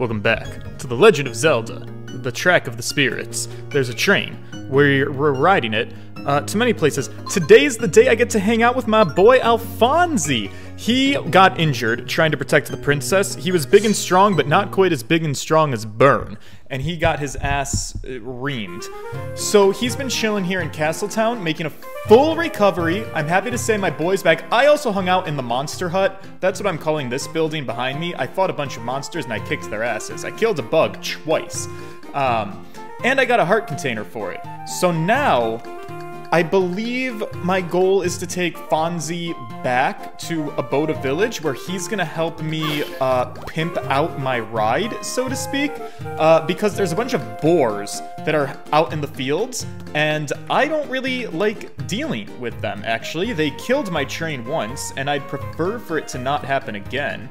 Welcome back to The Legend of Zelda, the track of the spirits. There's a train. We're, we're riding it uh, to many places. Today's the day I get to hang out with my boy Alfonsi. He got injured trying to protect the princess. He was big and strong, but not quite as big and strong as Byrne. And he got his ass uh, reamed. So he's been chilling here in Castletown, making a full recovery. I'm happy to say my boy's back. I also hung out in the monster hut. That's what I'm calling this building behind me. I fought a bunch of monsters and I kicked their asses. I killed a bug twice. Um, and I got a heart container for it. So now I believe my goal is to take Fonzie back to Aboda Village, where he's gonna help me uh, pimp out my ride, so to speak, uh, because there's a bunch of boars that are out in the fields, and I don't really like dealing with them, actually. They killed my train once, and I'd prefer for it to not happen again.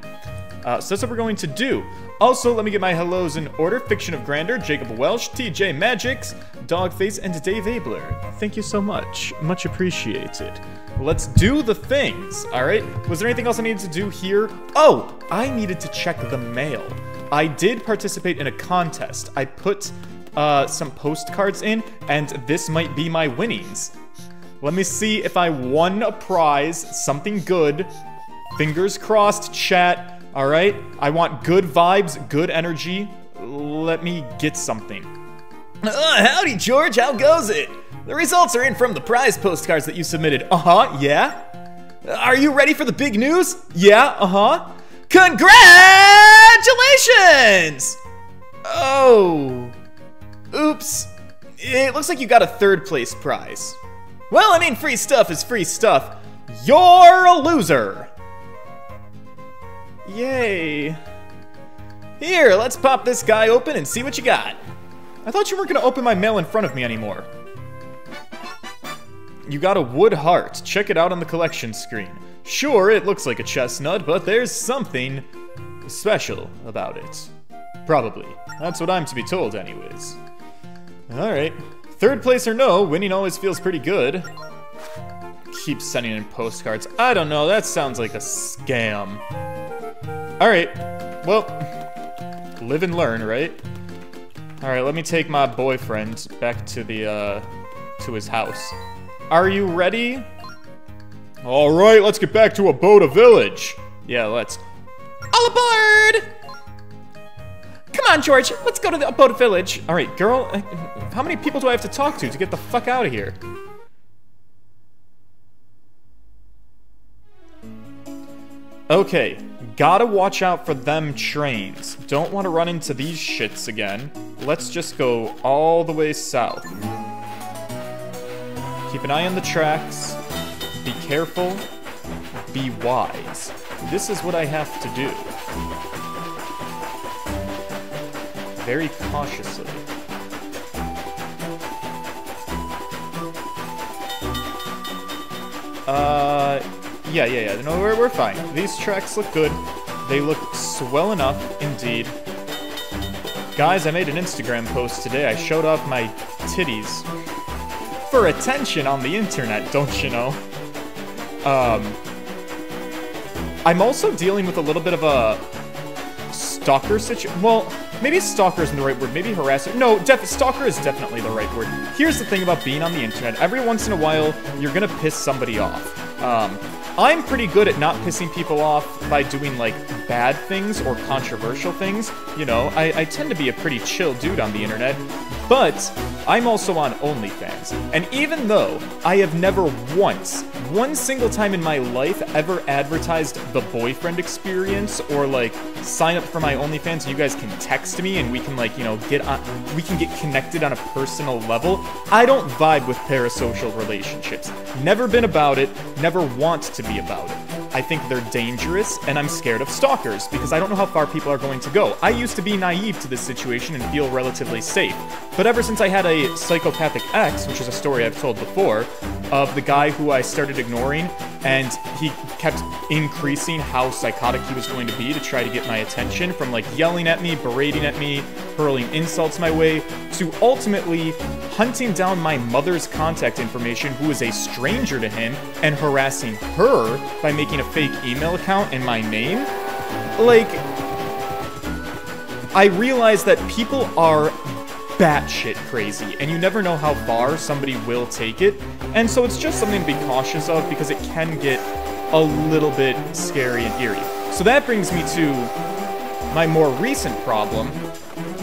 Uh, so that's what we're going to do. Also, let me get my hellos in order. Fiction of Grandeur, Jacob Welsh, TJ Magics, Dogface, and Dave Abler. Thank you so much. Much appreciated. Let's do the things, alright? Was there anything else I needed to do here? Oh, I needed to check the mail. I did participate in a contest. I put uh, some postcards in, and this might be my winnings. Let me see if I won a prize, something good. Fingers crossed, chat. All right? I want good vibes, good energy. Let me get something. Uh, howdy, George. How goes it? The results are in from the prize postcards that you submitted. Uh huh, yeah? Are you ready for the big news? Yeah, uh huh. Congratulations! Oh. Oops. It looks like you got a third place prize. Well, I mean, free stuff is free stuff. You're a loser. Yay. Here, let's pop this guy open and see what you got. I thought you weren't gonna open my mail in front of me anymore. You got a wood heart. Check it out on the collection screen. Sure, it looks like a chestnut, but there's something special about it. Probably. That's what I'm to be told anyways. Alright. Third place or no, winning always feels pretty good. Keep sending in postcards. I don't know, that sounds like a scam. Alright. Well, live and learn, right? Alright, let me take my boyfriend back to the, uh, to his house. Are you ready? Alright, let's get back to Aboda Village. Yeah, let's. All aboard! Come on, George, let's go to the Aboda Village. Alright, girl, how many people do I have to talk to to get the fuck out of here? Okay, gotta watch out for them trains. Don't want to run into these shits again. Let's just go all the way south. Keep an eye on the tracks. Be careful. Be wise. This is what I have to do. Very cautiously. Uh, yeah, yeah, yeah. No, we're, we're fine. These tracks look good. They look swell enough, indeed. Guys, I made an Instagram post today. I showed off my titties. For attention on the internet, don't you know? Um... I'm also dealing with a little bit of a stalker situation. Well, maybe stalker isn't the right word. Maybe harasser. No, def stalker is definitely the right word. Here's the thing about being on the internet. Every once in a while, you're gonna piss somebody off. Um, I'm pretty good at not pissing people off by doing, like, bad things or controversial things. You know, I, I tend to be a pretty chill dude on the internet. But I'm also on OnlyFans. And even though I have never once, one single time in my life, ever advertised the boyfriend experience or like sign up for my OnlyFans, you guys can text me and we can like, you know, get on, we can get connected on a personal level. I don't vibe with parasocial relationships. Never been about it, never want to be about it. I think they're dangerous, and I'm scared of stalkers because I don't know how far people are going to go. I used to be naive to this situation and feel relatively safe. But ever since I had a psychopathic ex, which is a story I've told before, of the guy who I started ignoring, and he kept increasing how psychotic he was going to be to try to get my attention from like yelling at me, berating at me, hurling insults my way, to ultimately hunting down my mother's contact information, who is a stranger to him, and harassing her by making a fake email account in my name. Like, I realize that people are batshit crazy, and you never know how far somebody will take it. And so it's just something to be cautious of because it can get a little bit scary and eerie. So that brings me to my more recent problem.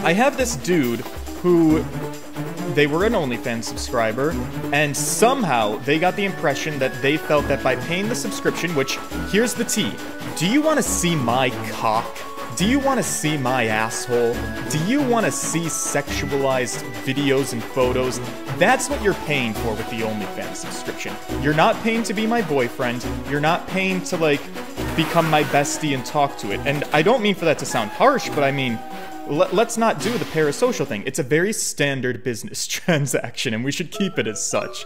I have this dude who they were an OnlyFans subscriber, and somehow they got the impression that they felt that by paying the subscription, which here's the T. Do you want to see my cock? Do you want to see my asshole? Do you want to see sexualized videos and photos? That's what you're paying for with the OnlyFans subscription. You're not paying to be my boyfriend. You're not paying to, like, become my bestie and talk to it. And I don't mean for that to sound harsh, but I mean, let's not do the parasocial thing. It's a very standard business transaction, and we should keep it as such.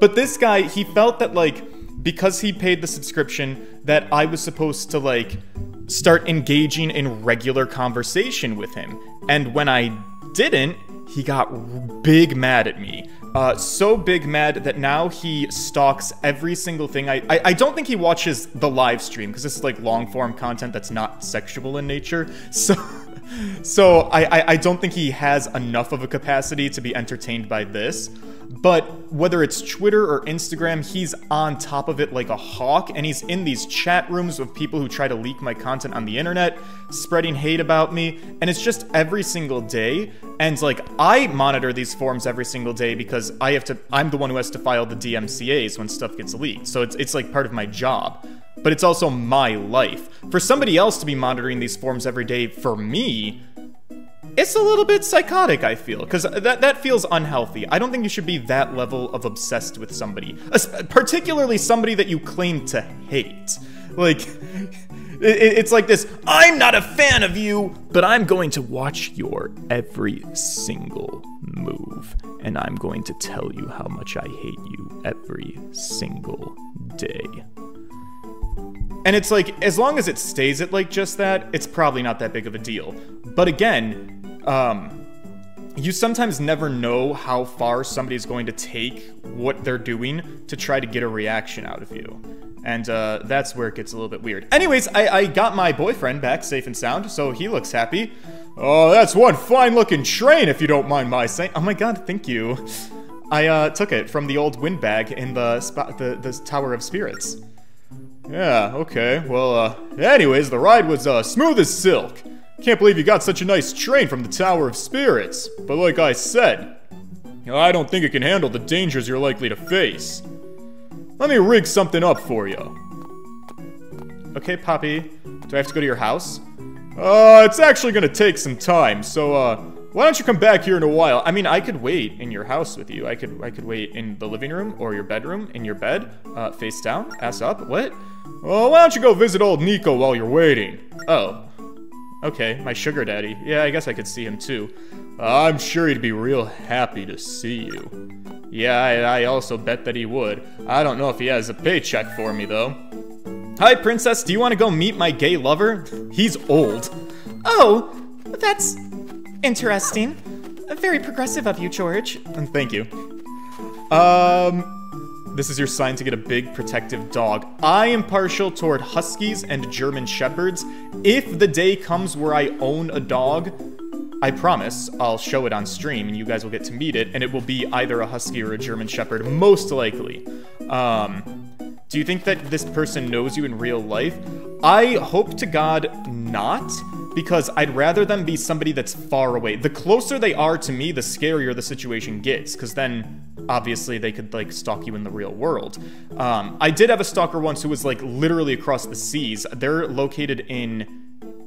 But this guy, he felt that, like, because he paid the subscription, that I was supposed to, like, start engaging in regular conversation with him. And when I didn't, he got big mad at me. Uh, so big mad that now he stalks every single thing. I, I, I don't think he watches the live stream because this is like long form content that's not sexual in nature. So so I, I, I don't think he has enough of a capacity to be entertained by this. But whether it's Twitter or Instagram, he's on top of it like a hawk, and he's in these chat rooms with people who try to leak my content on the internet, spreading hate about me, and it's just every single day. And like, I monitor these forums every single day because I have to, I'm the one who has to file the DMCAs when stuff gets leaked. So it's, it's like part of my job but it's also my life. For somebody else to be monitoring these forms every day for me, it's a little bit psychotic, I feel, because that, that feels unhealthy. I don't think you should be that level of obsessed with somebody, particularly somebody that you claim to hate. Like, it's like this I'm not a fan of you, but I'm going to watch your every single move, and I'm going to tell you how much I hate you every single day. And it's like, as long as it stays at like just that, it's probably not that big of a deal. But again, um, you sometimes never know how far somebody's going to take what they're doing to try to get a reaction out of you. And uh, that's where it gets a little bit weird. Anyways, I, I got my boyfriend back safe and sound, so he looks happy. Oh, that's one fine looking train, if you don't mind my saying. Oh my god, thank you. I uh, took it from the old windbag in the, the, the Tower of Spirits. Yeah, okay. Well, uh, anyways, the ride was, uh, smooth as silk. Can't believe you got such a nice train from the Tower of Spirits. But like I said, I don't think it can handle the dangers you're likely to face. Let me rig something up for you. Okay, Poppy. Do I have to go to your house? Uh, it's actually gonna take some time, so, uh, why don't you come back here in a while? I mean, I could wait in your house with you. I could I could wait in the living room or your bedroom, in your bed, uh, face down, ass up. What? Well, why don't you go visit old Niko while you're waiting? Oh. Okay, my sugar daddy. Yeah, I guess I could see him too. I'm sure he'd be real happy to see you. Yeah, I, I also bet that he would. I don't know if he has a paycheck for me, though. Hi, princess. Do you want to go meet my gay lover? He's old. Oh, that's interesting. Very progressive of you, George. Thank you. Um, this is your sign to get a big protective dog. I am partial toward Huskies and German Shepherds. If the day comes where I own a dog, I promise I'll show it on stream and you guys will get to meet it, and it will be either a Husky or a German Shepherd, most likely. Um, do you think that this person knows you in real life? I hope to God not because I'd rather them be somebody that's far away. The closer they are to me, the scarier the situation gets, because then obviously they could like stalk you in the real world. Um, I did have a stalker once who was like literally across the seas. They're located in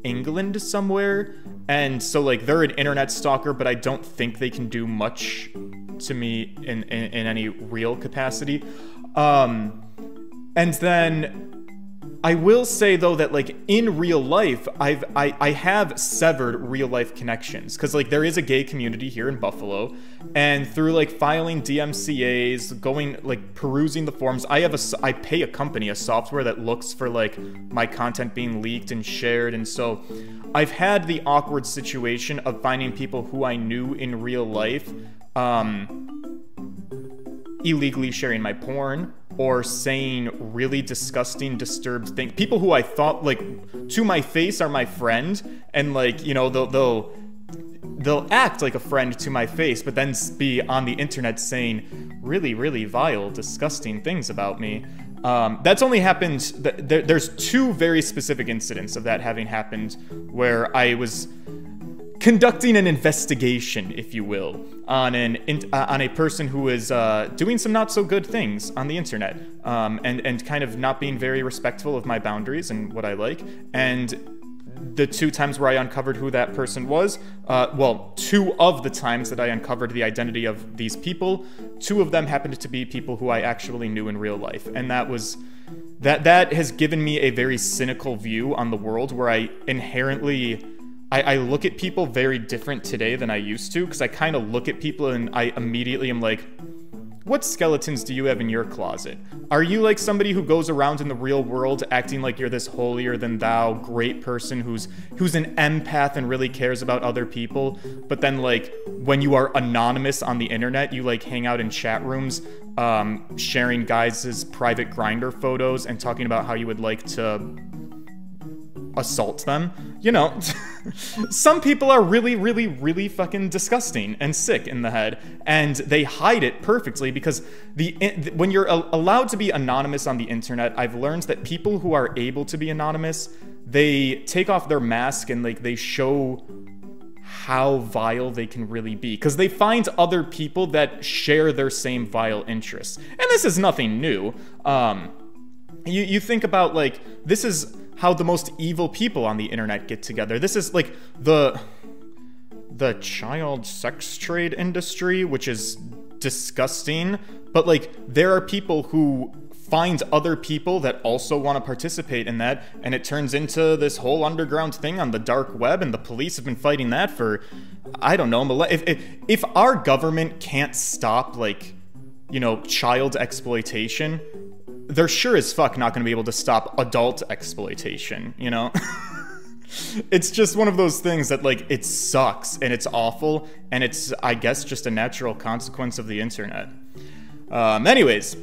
England somewhere, and so like they're an internet stalker, but I don't think they can do much to me in in, in any real capacity. Um, and then I will say though that like in real life, I've I, I have severed real life connections. Because like there is a gay community here in Buffalo, and through like filing DMCA's, going like perusing the forms, I have a I pay a company a software that looks for like my content being leaked and shared, and so I've had the awkward situation of finding people who I knew in real life. Um, illegally sharing my porn or saying really disgusting, disturbed things. People who I thought like to my face are my friend, and like you know they'll they'll they'll act like a friend to my face, but then be on the internet saying really, really vile, disgusting things about me. Um, that's only happened. Th- there's two very specific incidents of that having happened where I was conducting an investigation, if you will, on an uh, on a person who is uh, doing some not so good things on the internet, um, and and kind of not being very respectful of my boundaries and what I like, and the two times where I uncovered who that person was, uh, well, two of the times that I uncovered the identity of these people, two of them happened to be people who I actually knew in real life, and that was that that has given me a very cynical view on the world where I inherently I, I look at people very different today than I used to because I kind of look at people and I immediately am like, what skeletons do you have in your closet? Are you like somebody who goes around in the real world acting like you're this holier than thou great person who's who's an empath and really cares about other people, but then like when you are anonymous on the internet, you like hang out in chat rooms, um, sharing guys' private Grindr photos and talking about how you would like to assault them. You know, some people are really, really, really fucking disgusting and sick in the head, and they hide it perfectly because the when you're allowed to be anonymous on the internet, I've learned that people who are able to be anonymous, they take off their mask and like they show how vile they can really be because they find other people that share their same vile interests. And this is nothing new. Um, you, you think about like this is how the most evil people on the internet get together. This is like the the child sex trade industry, which is disgusting, but like there are people who find other people that also want to participate in that and it turns into this whole underground thing on the dark web and the police have been fighting that for I don't know, if if, if our government can't stop like you know, child exploitation, they're sure as fuck not going to be able to stop adult exploitation, you know? it's just one of those things that, like, it sucks and it's awful, and it's, I guess, just a natural consequence of the internet. Um, anyways,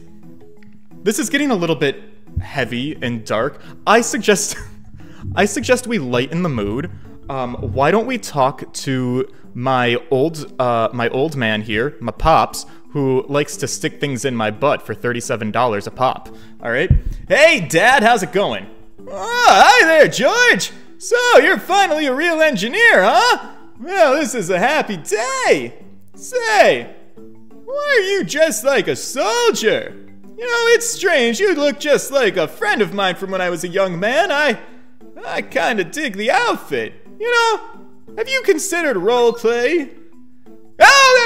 this is getting a little bit heavy and dark. I suggest, I suggest we lighten the mood. Um, why don't we talk to my old, uh, my old man here, my pops, who likes to stick things in my butt for thirty-seven dollars a pop. All right. Hey, Dad, how's it going? Oh, hi there, George. So you're finally a real engineer, huh? Well, this is a happy day. Say, why are you dressed like a soldier? You know, it's strange. You look just like a friend of mine from when I was a young man. I, I kind of dig the outfit. You know, have you considered role play?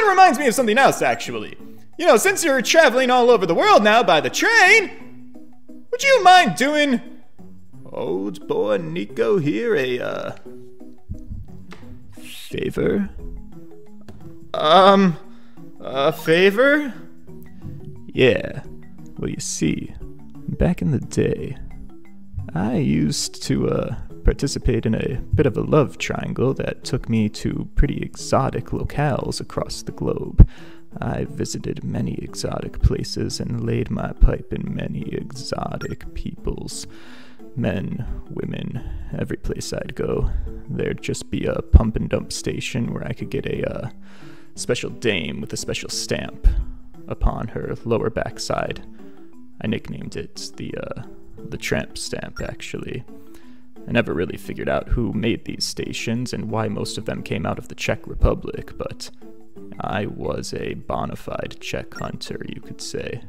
That reminds me of something else, actually. You know, since you're traveling all over the world now by the train, would you mind doing old boy Niko here a uh, favor? Um, a favor? Yeah. Well, you see, back in the day, I used to uh, participate in a bit of a love triangle that took me to pretty exotic locales across the globe. I visited many exotic places and laid my pipe in many exotic peoples. Men, women, every place I'd go. There'd just be a pump and dump station where I could get a uh, special dame with a special stamp upon her lower backside. I nicknamed it the uh, the tramp stamp, actually. I never really figured out who made these stations and why most of them came out of the Czech Republic, but I was a bona fide Czech hunter, you could say.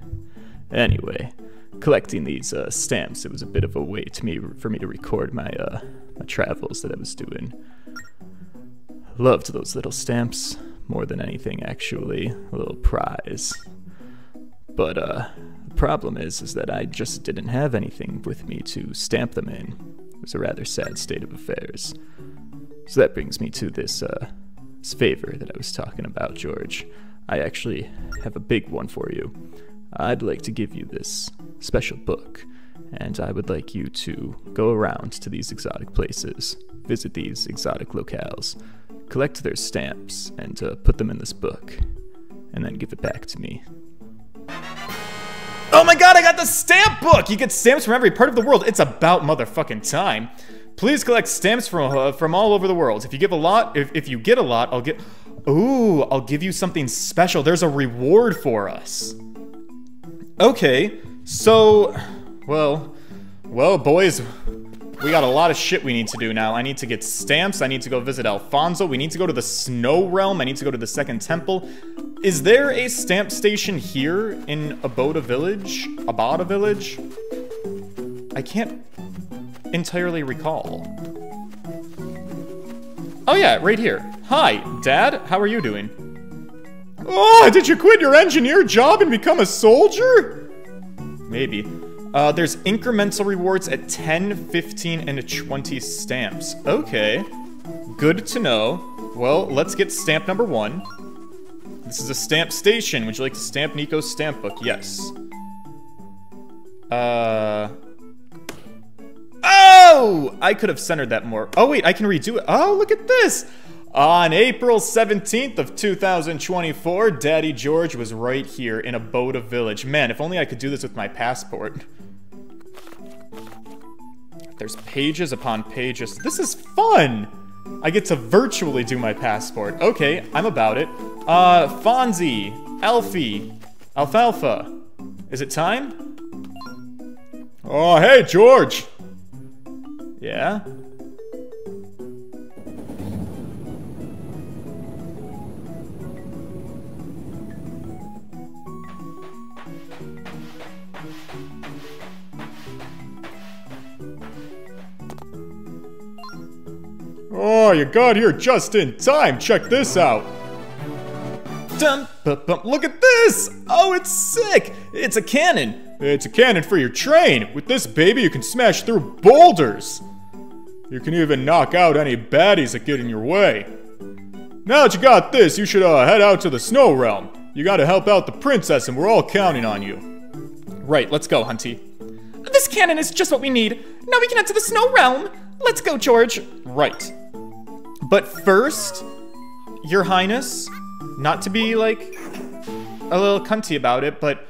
Anyway, collecting these uh, stamps, it was a bit of a way to me for me to record my uh, my travels that I was doing. Loved those little stamps more than anything, actually. A little prize. But uh, the problem is, is that I just didn't have anything with me to stamp them in. Was a rather sad state of affairs. So that brings me to this, uh, this favor that I was talking about, George. I actually have a big one for you. I'd like to give you this special book, and I would like you to go around to these exotic places, visit these exotic locales, collect their stamps, and uh, put them in this book, and then give it back to me. Oh my god, I got the stamp book! You get stamps from every part of the world. It's about motherfucking time. Please collect stamps from uh, from all over the world. If you give a lot, if, if you get a lot, I'll get. Ooh, I'll give you something special. There's a reward for us. Okay, so, well, well, boys, we got a lot of shit we need to do now. I need to get stamps. I need to go visit Alfonzo. We need to go to the Snow Realm. I need to go to the Second Temple. Is there a stamp station here in Aboda Village? Abada Village? I can't entirely recall. Oh yeah, right here. Hi, Dad. How are you doing? Oh, did you quit your engineer job and become a soldier? Maybe. Uh, there's incremental rewards at 10, 15, and 20 stamps. Okay. Good to know. Well, let's get stamp number one. This is a stamp station. Would you like to stamp Niko's stamp book? Yes. Uh... Oh! I could have centered that more. Oh, wait, I can redo it. Oh, look at this! On April 17th of 2024, Daddy George was right here in Aboda Village. Man, if only I could do this with my passport. There's pages upon pages. This is fun! I get to virtually do my passport. Okay, I'm about it. Uh, Fonzie, Alfie, Alfalfa. Is it time? Oh, hey, George! Yeah? Oh, you got here just in time. Check this out. Look at this! Oh, it's sick! It's a cannon. It's a cannon for your train. With this baby, you can smash through boulders. You can even knock out any baddies that get in your way. Now that you got this, you should uh, head out to the Snow Realm. You gotta help out the princess, and we're all counting on you. Right, let's go, Hunty. This cannon is just what we need. Now we can head to the Snow Realm. Let's go, George. Right. But first, Your Highness, not to be like a little cunty about it, but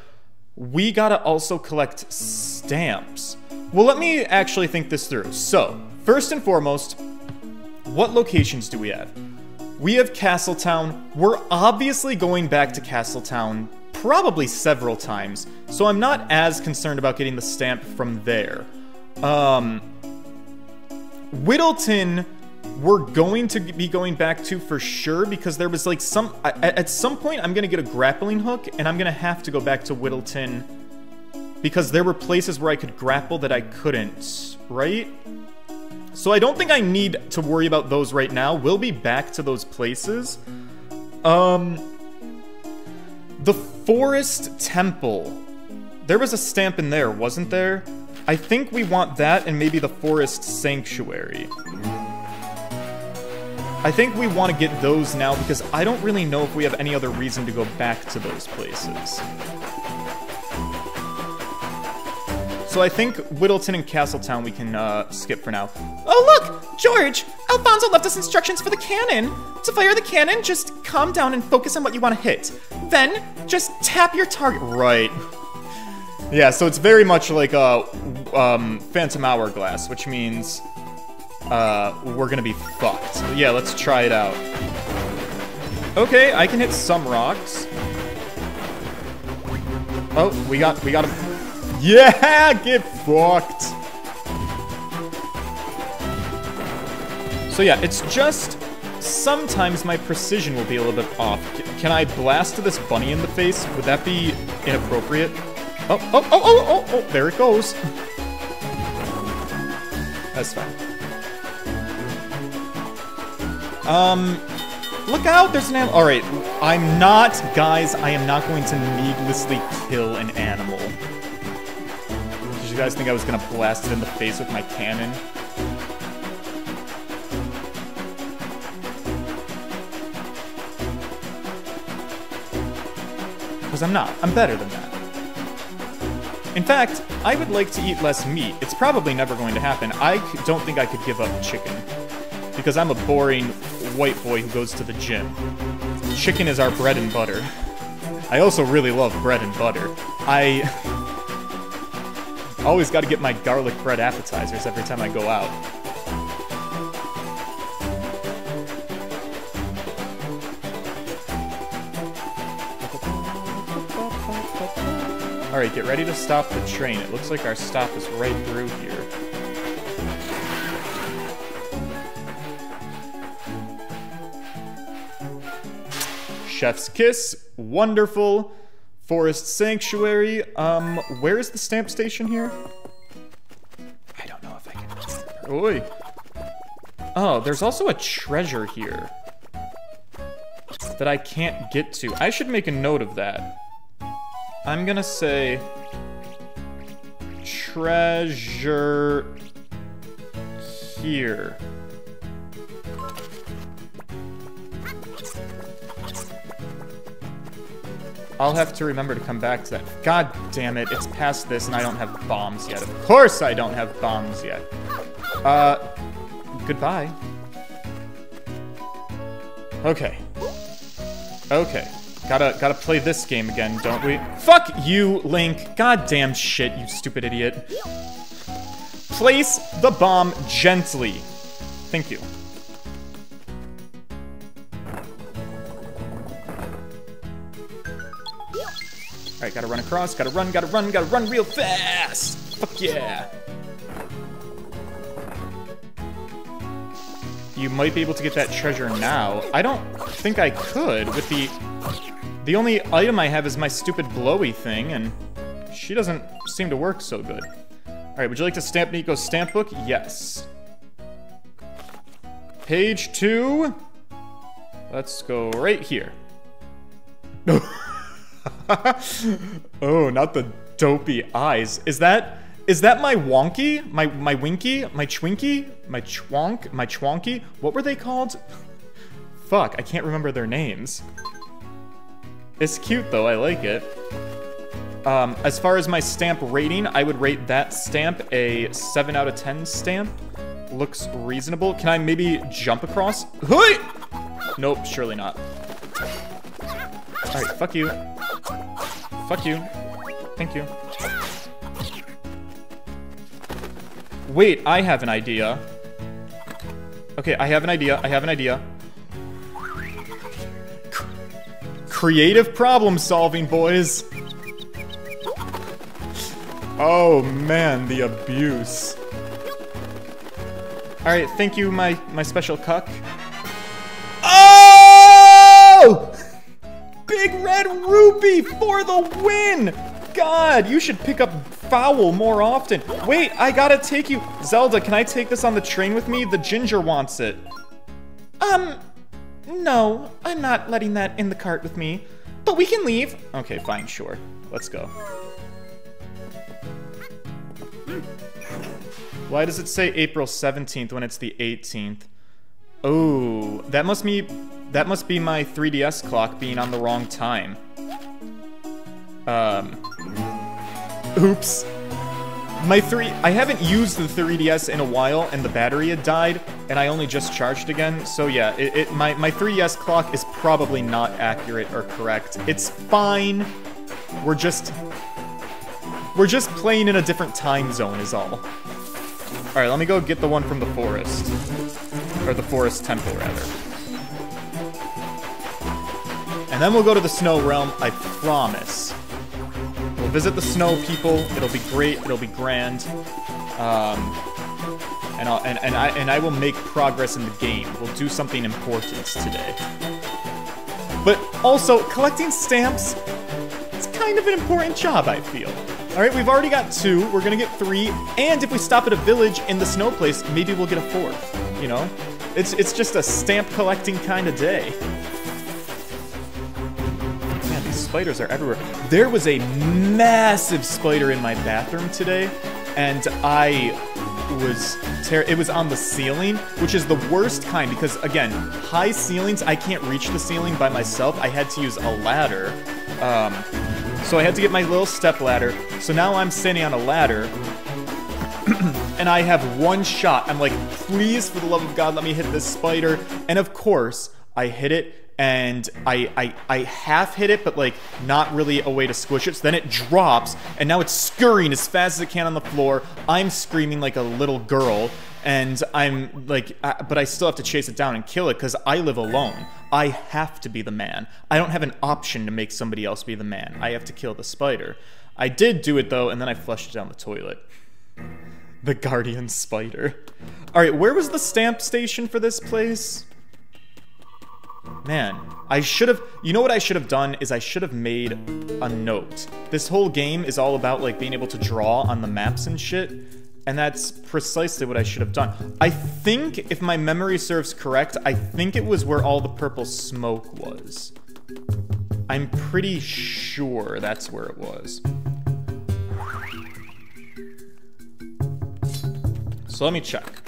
we gotta also collect stamps. Well, let me actually think this through. So, first and foremost, what locations do we have? We have Castletown. We're obviously going back to Castletown probably several times, so I'm not as concerned about getting the stamp from there. Um, Whittleton, we're going to be going back to for sure because there was like some. At some point, I'm gonna get a grappling hook and I'm gonna have to go back to Whittleton because there were places where I could grapple that I couldn't, right? So I don't think I need to worry about those right now. We'll be back to those places. Um, the Forest Temple. There was a stamp in there, wasn't there? I think we want that and maybe the Forest Sanctuary. I think we want to get those now because I don't really know if we have any other reason to go back to those places. So I think Whittleton and Castletown we can uh, skip for now. Oh look! George! Alfonzo left us instructions for the cannon! To fire the cannon, just calm down and focus on what you want to hit. Then, just tap your target. Right. Yeah, so it's very much like a um, Phantom Hourglass, which means uh, we're gonna be fucked. Yeah, let's try it out. Okay, I can hit some rocks. Oh, we got we got him. Yeah, get fucked. So yeah, it's just sometimes my precision will be a little bit off. Can I blast this bunny in the face? Would that be inappropriate? Oh, oh, oh, oh, oh, oh, there it goes. That's fine. Um, look out, there's an animal. All right, I'm not, guys, I am not going to needlessly kill an animal. Did you guys think I was gonna blast it in the face with my cannon? Because I'm not. I'm better than that. In fact, I would like to eat less meat. It's probably never going to happen. I don't think I could give up chicken. Because I'm a boring white boy who goes to the gym. Chicken is our bread and butter. I also really love bread and butter. I always got to get my garlic bread appetizers every time I go out. Alright, get ready to stop the train. It looks like our stop is right through here. Chef's Kiss, wonderful. Forest Sanctuary. Um, where is the stamp station here? I don't know if I can. Oi. Oh, there's also a treasure here that I can't get to. I should make a note of that. I'm gonna say treasure here. I'll have to remember to come back to that. God damn it, it's past this and I don't have bombs yet. Of course I don't have bombs yet. Uh, goodbye. Okay. Okay. Gotta, gotta play this game again, don't we? Fuck you, Link! God damn shit, you stupid idiot. Place the bomb gently. Thank you. Alright, gotta run across, gotta run, gotta run, gotta run real fast! Fuck yeah! You might be able to get that treasure now. I don't think I could with the... The only item I have is my stupid blowy thing, and she doesn't seem to work so good. Alright, would you like to stamp Niko's stamp book? Yes. Page two. Let's go right here. oh, not the dopey eyes. Is that is that my wonky? My my winky? My chwinky? My chwonk? My chwonky? What were they called? Fuck, I can't remember their names. It's cute though, I like it. Um, as far as my stamp rating, I would rate that stamp a 7 out of 10 stamp. Looks reasonable. Can I maybe jump across? Hey! Nope, surely not. Alright, fuck you. Fuck you. Thank you. Wait, I have an idea. Okay, I have an idea. I have an idea. C creative problem solving, boys. Oh man, the abuse. Alright, thank you, my, my special cuck. Oh! Big red rupee for the win! God, you should pick up foul more often. Wait, I gotta take you. Zelda, can I take this on the train with me? The ginger wants it. Um, no, I'm not letting that in the cart with me. But we can leave. Okay, fine, sure. Let's go. Why does it say April 17th when it's the 18th? Oh, that must be that must be my 3DS clock being on the wrong time. Um Oops. My 3 I haven't used the 3DS in a while and the battery had died and I only just charged again. So yeah, it, it my my 3DS clock is probably not accurate or correct. It's fine. We're just we're just playing in a different time zone is all. Alright, let me go get the one from the forest. Or the forest temple, rather. Then we'll go to the snow realm, I promise. We'll visit the snow people, it'll be great, it'll be grand. Um, and, I'll, and, and, I, and I will make progress in the game. We'll do something important today. But also, collecting stamps, it's kind of an important job, I feel. All right, we've already got two. We're gonna get three, and if we stop at a village in the snow place, maybe we'll get a fourth. You know, it's it's just a stamp collecting kind of day. Spiders are everywhere. There was a massive spider in my bathroom today, and I was ter- it was on the ceiling, which is the worst kind because again, high ceilings, I can't reach the ceiling by myself. I had to use a ladder. Um, so I had to get my little step ladder. So now I'm standing on a ladder. and I have one shot. I'm like, please, for the love of God, let me hit this spider. And of course, I hit it and I, I, I half hit it, but like not really a way to squish it. So then it drops, and now it's scurrying as fast as it can on the floor. I'm screaming like a little girl, and I'm like, I, but I still have to chase it down and kill it because I live alone. I have to be the man. I don't have an option to make somebody else be the man. I have to kill the spider. I did do it though, and then I flushed it down the toilet. The Guardian Spider. Alright, where was the stamp station for this place? Man, I should have... You know what I should have done is I should have made a note. This whole game is all about, like, being able to draw on the maps and shit. And that's precisely what I should have done. I think, if my memory serves correct, I think it was where all the purple smoke was. I'm pretty sure that's where it was. So let me check.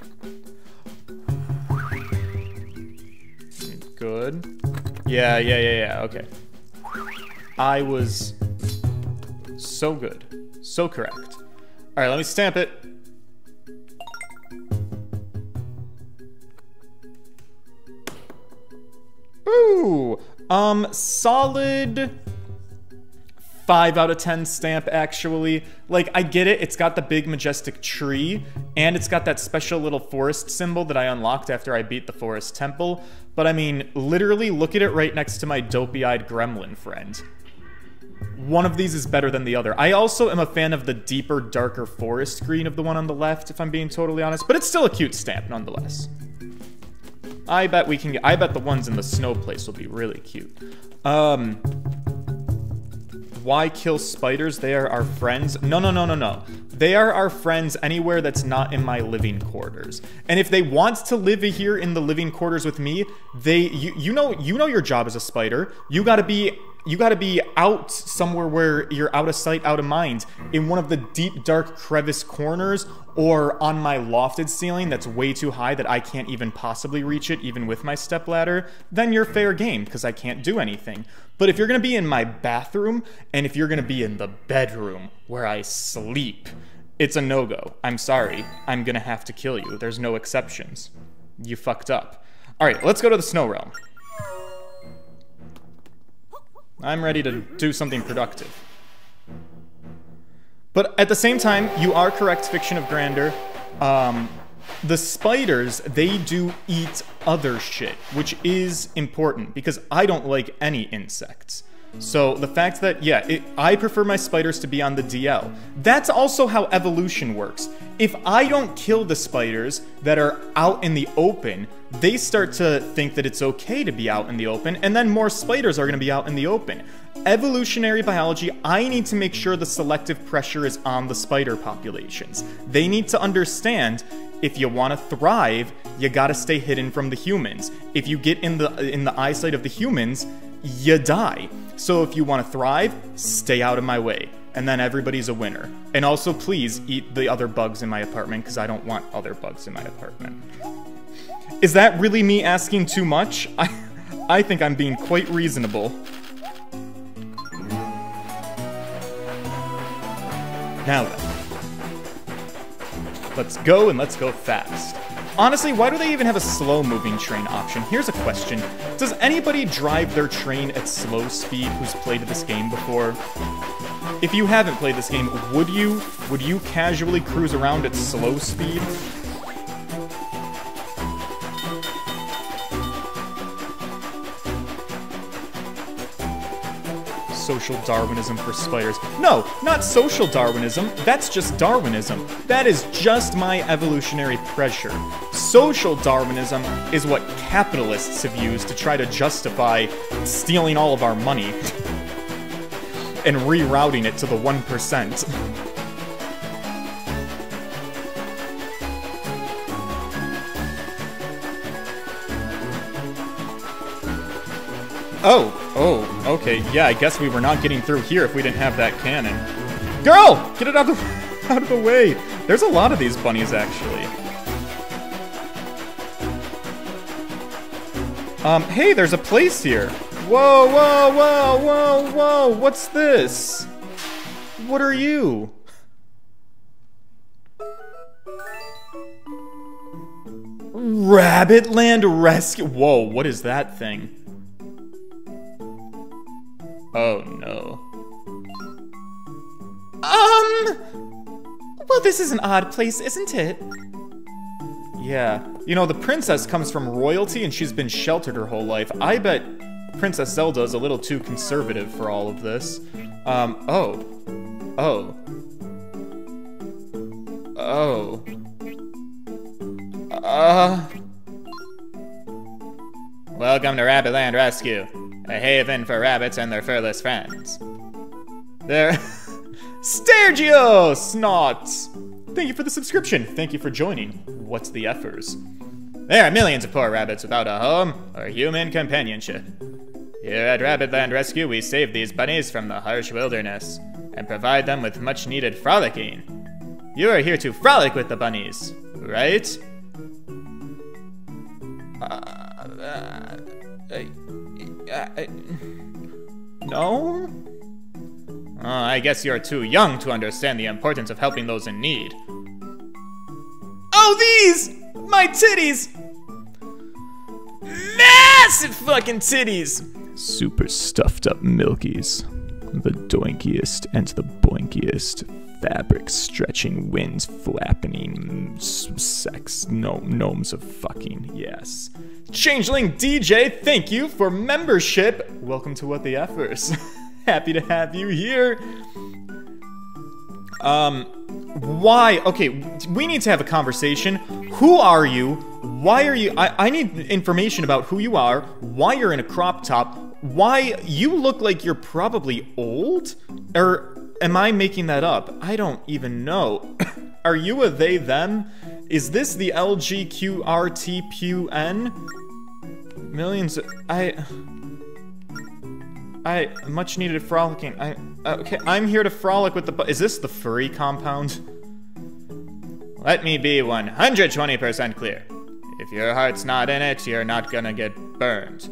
Good. Yeah, yeah, yeah, yeah, okay. I was so good. So correct. Alright, let me stamp it. Ooh! Um, solid... 5 out of 10 stamp, actually. Like, I get it, it's got the big majestic tree, and it's got that special little forest symbol that I unlocked after I beat the forest temple. But I mean, literally, look at it right next to my dopey-eyed gremlin friend. One of these is better than the other. I also am a fan of the deeper, darker forest green of the one on the left, if I'm being totally honest, but it's still a cute stamp, nonetheless. I bet we can get, I bet the ones in the snow place will be really cute. Um, why kill spiders? They are our friends. No, no, no, no, no. They are our friends anywhere that's not in my living quarters. And if they want to live here in the living quarters with me, they you, you know you know your job as a spider. You got to be you got to be out somewhere where you're out of sight, out of mind, in one of the deep, dark crevice corners, or on my lofted ceiling that's way too high that I can't even possibly reach it, even with my stepladder, then you're fair game, because I can't do anything. But if you're gonna be in my bathroom, and if you're gonna be in the bedroom where I sleep, it's a no go. I'm sorry. I'm gonna have to kill you. There's no exceptions. You fucked up. Alright, let's go to the snow realm. I'm ready to do something productive. But at the same time, you are correct, Fiction of Grandeur. Um, the spiders, they do eat other shit, which is important because I don't like any insects. So the fact that, yeah, it, I prefer my spiders to be on the DL. That's also how evolution works. If I don't kill the spiders that are out in the open, they start to think that it's okay to be out in the open, and then more spiders are going to be out in the open. Evolutionary biology, I need to make sure the selective pressure is on the spider populations. They need to understand if you want to thrive, you gotta stay hidden from the humans. If you get in the in the eyesight of the humans, you die. So if you want to thrive, stay out of my way. And then everybody's a winner. And also, please eat the other bugs in my apartment because I don't want other bugs in my apartment. Is that really me asking too much? I, I think I'm being quite reasonable. Now then. Let's go and let's go fast. Honestly, why do they even have a slow-moving train option? Here's a question. Does anybody drive their train at slow speed who's played this game before? If you haven't played this game, would you? Would you casually cruise around at slow speed? Social Darwinism for spiders. No, not social Darwinism. That's just Darwinism. That is just my evolutionary pressure. Social Darwinism is what capitalists have used to try to justify stealing all of our money and rerouting it to the 1%. Oh, oh, okay, yeah, I guess we were not getting through here if we didn't have that cannon. Girl! Get it out of, the, out of the way! There's a lot of these bunnies, actually. Um, hey, there's a place here. Whoa, whoa, whoa, whoa, whoa, what's this? What are you? Rabbitland Rescue. Whoa, what is that thing? Oh no. Um. Well, this is an odd place, isn't it? Yeah. You know, the princess comes from royalty and she's been sheltered her whole life. I bet Princess Zelda is a little too conservative for all of this. Um, oh. Oh. Oh. Uh. Welcome to Rabbit Land Rescue, a haven for rabbits and their furless friends. There. Stergio Snots! Thank you for the subscription. Thank you for joining. What's the effers? There are millions of poor rabbits without a home or human companionship. Here at Rabbitland Rescue, we save these bunnies from the harsh wilderness and provide them with much needed frolicking. You are here to frolic with the bunnies, right? Uh, uh, uh, Uh, uh, no? Oh, I guess you're too young to understand the importance of helping those in need. Oh, these! My titties! Massive fucking titties! Super stuffed up milkies. The doinkiest and the boinkiest. Fabric stretching, winds flapping, sex, no, gnomes of fucking, yes. Changeling DJ, thank you for membership. Welcome to What the Effers. Happy to have you here. Um, why? Okay, we need to have a conversation. Who are you? Why are you? I, I need information about who you are, why you're in a crop top, why you look like you're probably old? Or am I making that up? I don't even know. are you a they, them? Is this the LGQRTPUN? Millions. I. I much needed frolicking. I okay. I'm here to frolic with the. Is this the furry compound? Let me be 120% clear. If your heart's not in it, you're not gonna get burned.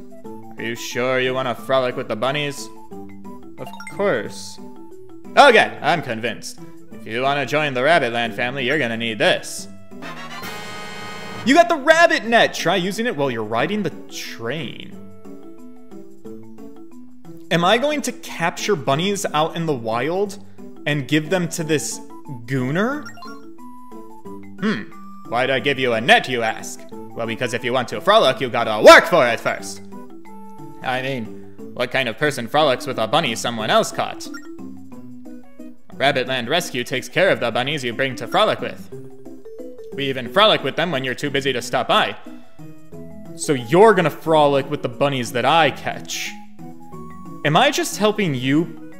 Are you sure you want to frolic with the bunnies? Of course. Okay, I'm convinced. If you want to join the Rabbitland family, you're gonna need this. You got the rabbit net! Try using it while you're riding the train. Am I going to capture bunnies out in the wild and give them to this gooner? Hmm, why'd I give you a net, you ask? Well, because if you want to frolic, you gotta work for it first. I mean, what kind of person frolics with a bunny someone else caught? Rabbitland Rescue takes care of the bunnies you bring to frolic with. We even frolic with them when you're too busy to stop by. So you're gonna frolic with the bunnies that I catch. Am I just helping you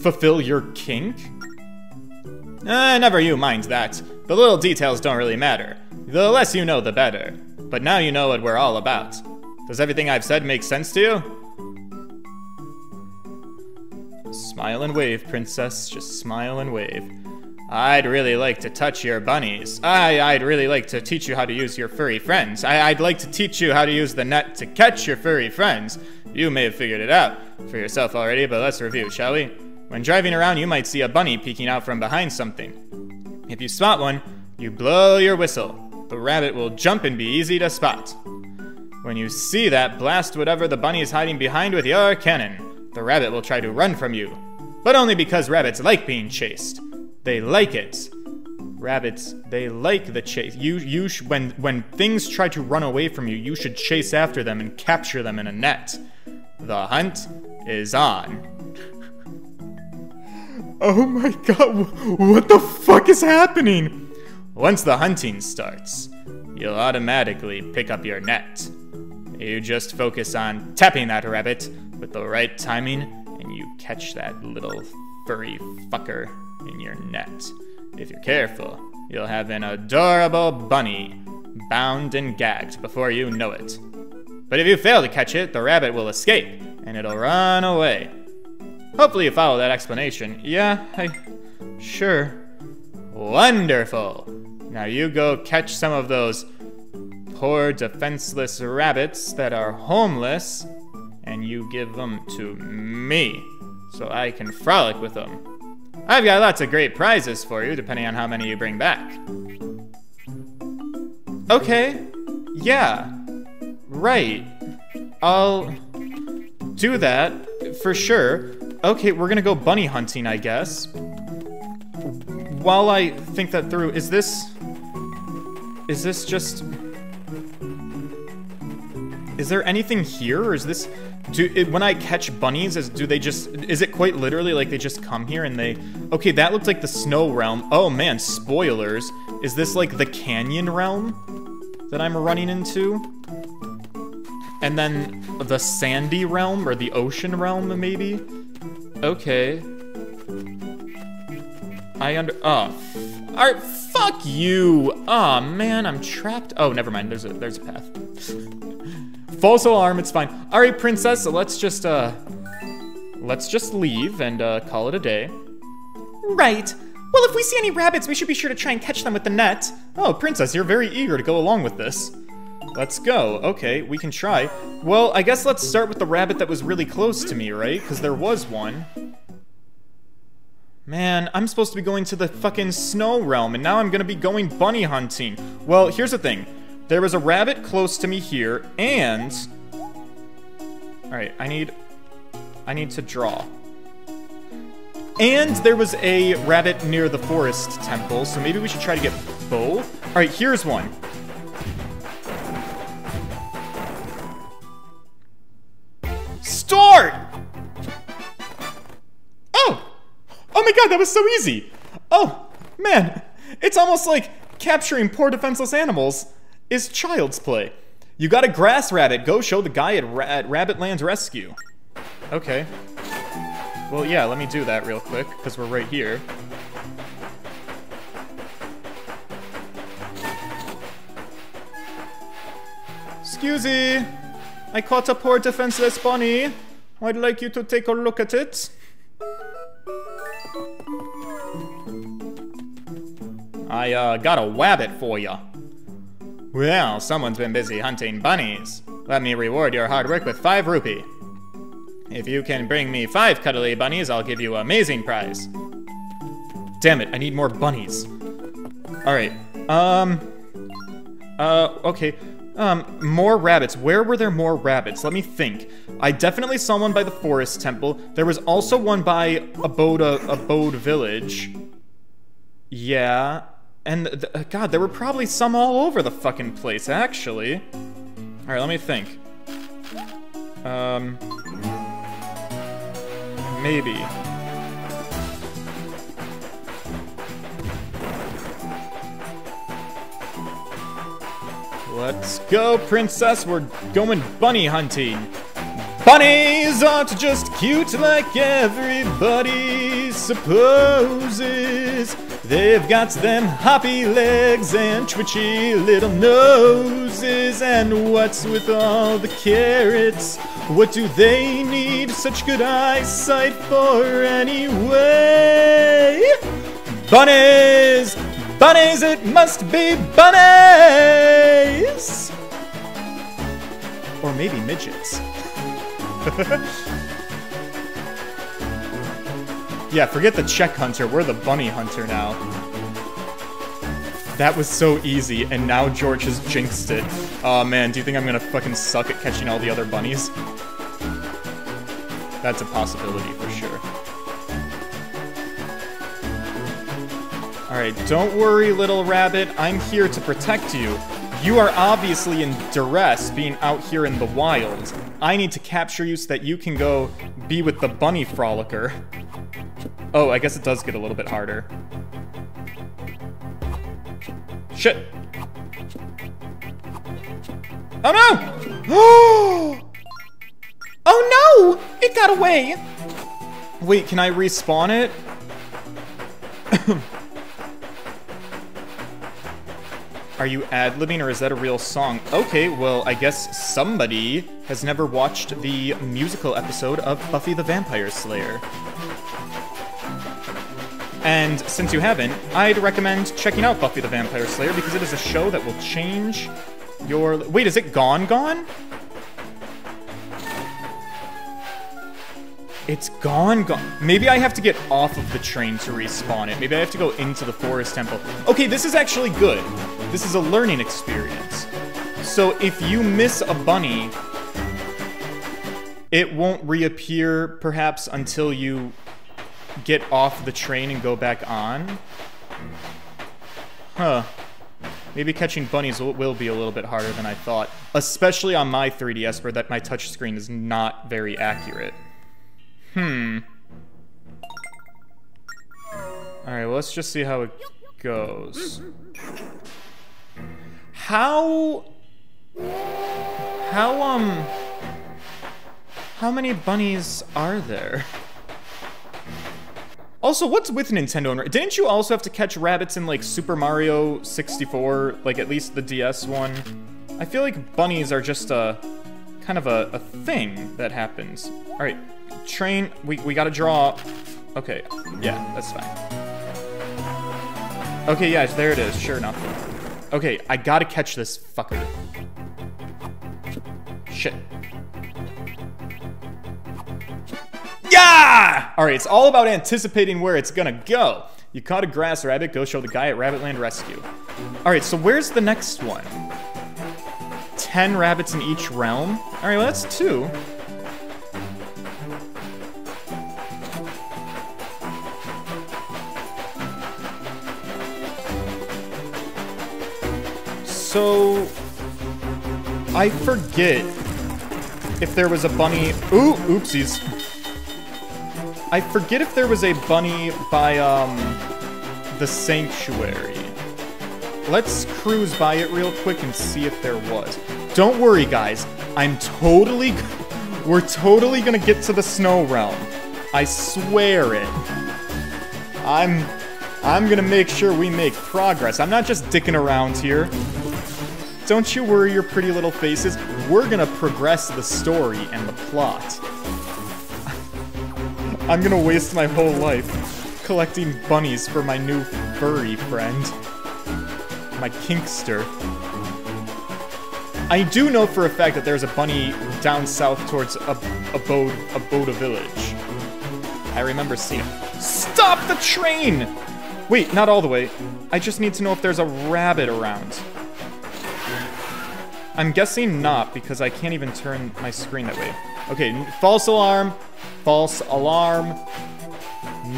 fulfill your kink? Uh, never you mind that. The little details don't really matter. The less you know, the better. But now you know what we're all about. Does everything I've said make sense to you? Smile and wave, princess. Just smile and wave. I'd really like to touch your bunnies. I, I'd really like to teach you how to use your furry friends. I, I'd like to teach you how to use the net to catch your furry friends. You may have figured it out for yourself already, but let's review, shall we? When driving around, you might see a bunny peeking out from behind something. If you spot one, you blow your whistle. The rabbit will jump and be easy to spot. When you see that, blast whatever the bunny is hiding behind with your cannon. The rabbit will try to run from you, but only because rabbits like being chased. They like it. Rabbits, they like the chase. You, you, when, when things try to run away from you, you should chase after them and capture them in a net. The hunt is on. Oh my god, what the fuck is happening? Once the hunting starts, you'll automatically pick up your net. You just focus on tapping that rabbit with the right timing, and you catch that little furry fucker in your net. If you're careful, you'll have an adorable bunny bound and gagged before you know it. But if you fail to catch it, the rabbit will escape, and it'll run away. Hopefully you follow that explanation. Yeah, I... sure. Wonderful! Now you go catch some of those poor defenseless rabbits that are homeless, and you give them to me, so I can frolic with them. I've got lots of great prizes for you, depending on how many you bring back. Okay. Yeah. Right. I'll do that for sure. Okay, we're gonna go bunny hunting, I guess. While I think that through, is this... Is this just... Is there anything here, or is this... Do, it, when I catch bunnies, is, do they just... Is it quite literally like they just come here and they... Okay, that looked like the snow realm. Oh man, spoilers. Is this like the canyon realm that I'm running into? And then the sandy realm, or the ocean realm, maybe? Okay. I under- oh. Alright, fuck you! Oh, man, I'm trapped. Oh, never mind, there's a, there's a path. False alarm, it's fine. Alright, princess, so let's just, uh... Let's just leave and, uh, call it a day. Right. Well, if we see any rabbits, we should be sure to try and catch them with the net. Oh, princess, you're very eager to go along with this. Let's go. Okay, we can try. Well, I guess let's start with the rabbit that was really close to me, right? Because there was one. Man, I'm supposed to be going to the fucking snow realm, and now I'm gonna be going bunny hunting. Well, here's the thing. There was a rabbit close to me here, and... Alright, I need... I need to draw. And there was a rabbit near the forest temple, so maybe we should try to get both? Alright, here's one. Start! Oh! Oh my god, that was so easy! Oh, man, it's almost like capturing poor defenseless animals is child's play. You got a grass rabbit, go show the guy at, Ra at Rabbitland's Rescue. Okay. Well, yeah, let me do that real quick, because we're right here. Excusey! I caught a poor defenseless bunny. I'd like you to take a look at it. I, uh, got a wabbit for you. Well, someone's been busy hunting bunnies. Let me reward your hard work with five rupee. If you can bring me five cuddly bunnies, I'll give you an amazing prize. Damn it, I need more bunnies. Alright, um... Uh, okay. Um, more rabbits. Where were there more rabbits? Let me think. I definitely saw one by the forest temple. There was also one by Aboda, Aboda Village. Yeah. And, th uh, God, there were probably some all over the fucking place, actually. Alright, let me think. Um... Maybe. Let's go, princess. We're going bunny hunting. Bunnies aren't just cute like everybody supposes. They've got them hoppy legs and twitchy little noses. And what's with all the carrots? What do they need such good eyesight for anyway? Bunnies! Bunnies, it must be bunnies! Or maybe midgets. yeah, forget the check hunter, we're the bunny hunter now. That was so easy, and now George has jinxed it. oh, man, do you think I'm gonna fucking suck at catching all the other bunnies? That's a possibility for sure. Alright, don't worry, little rabbit. I'm here to protect you. You are obviously in duress being out here in the wild. I need to capture you so that you can go be with the bunny frolicker. Oh, I guess it does get a little bit harder. Shit. Oh no! oh no! It got away! Wait, can I respawn it? Are you ad-libbing or is that a real song? Okay, well, I guess somebody has never watched the musical episode of Buffy the Vampire Slayer. And since you haven't, I'd recommend checking out Buffy the Vampire Slayer because it is a show that will change your... Wait, is it gone gone? It's gone, gone. Maybe I have to get off of the train to respawn it. Maybe I have to go into the forest temple. Okay, this is actually good. This is a learning experience. So if you miss a bunny, it won't reappear perhaps until you get off the train and go back on. Huh. Maybe catching bunnies will, be a little bit harder than I thought, especially on my 3DS where that my touchscreen is not very accurate. Hmm. Alright, well, let's just see how it goes. How... How, um... How many bunnies are there? Also, what's with Nintendo? Didn't you also have to catch rabbits in, like, Super Mario 64? Like, at least the DS one? I feel like bunnies are just a... kind of a, a thing that happens. Alright, train... We, we gotta draw... Okay, yeah, that's fine. Okay, yeah, there it is, sure enough. Okay, I gotta catch this fucker. Shit. Yeah! Alright, it's all about anticipating where it's gonna go. You caught a grass rabbit, go show the guy at Rabbitland Rescue. Alright, so where's the next one? Ten rabbits in each realm? Alright, well that's two. So... I forget if there was a bunny... Ooh, oopsies. I forget if there was a bunny by, um, the sanctuary. Let's cruise by it real quick and see if there was. Don't worry, guys. I'm totally... We're totally gonna get to the snow realm. I swear it. I'm... I'm gonna make sure we make progress. I'm not just dicking around here. Don't you worry your pretty little faces. We're gonna progress the story and the plot. I'm gonna waste my whole life collecting bunnies for my new furry friend. My kinkster. I do know for a fact that there's a bunny down south towards Ab Abode, Aboda Village. I remember seeing it. Stop the train! Wait, not all the way. I just need to know if there's a rabbit around. I'm guessing not, because I can't even turn my screen that way. Okay, false alarm. False alarm.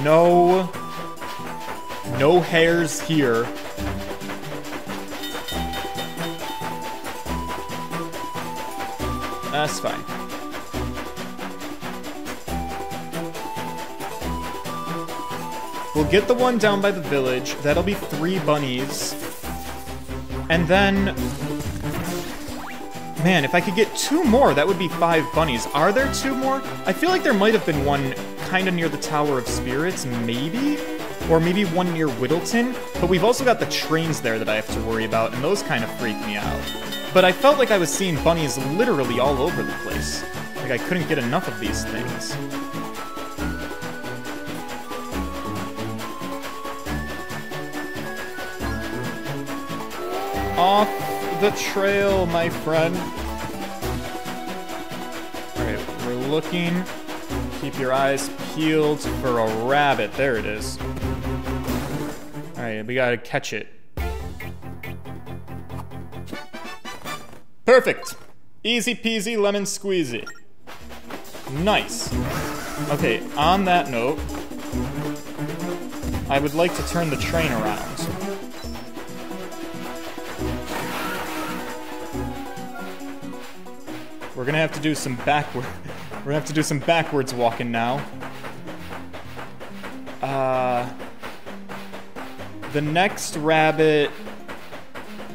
No. No hairs here. That's fine. We'll get the one down by the village. That'll be three bunnies. And then Man, if I could get two more, that would be five bunnies. Are there two more? I feel like there might have been one kind of near the Tower of Spirits, maybe? Or maybe one near Whittleton? But we've also got the trains there that I have to worry about, and those kind of freak me out. But I felt like I was seeing bunnies literally all over the place. Like I couldn't get enough of these things. Off the trail, my friend. Alright, we're looking. Keep your eyes peeled for a rabbit. There it is. Alright, we gotta catch it. Perfect! Easy peasy lemon squeezy. Nice. Okay, on that note, I would like to turn the train around. We're gonna have to do some backward. We're gonna have to do some backwards walking now. Uh, the next rabbit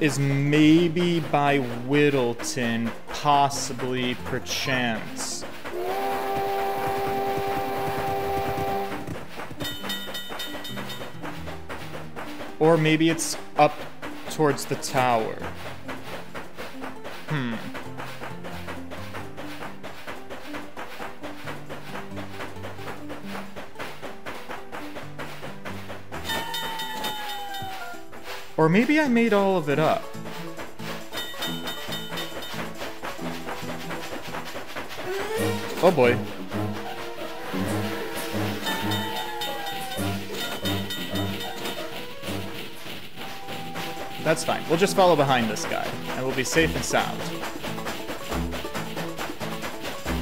is maybe by Whittleton, possibly, perchance. Or maybe it's up towards the tower. Or maybe I made all of it up. Oh boy. That's fine. We'll just follow behind this guy, and we'll be safe and sound.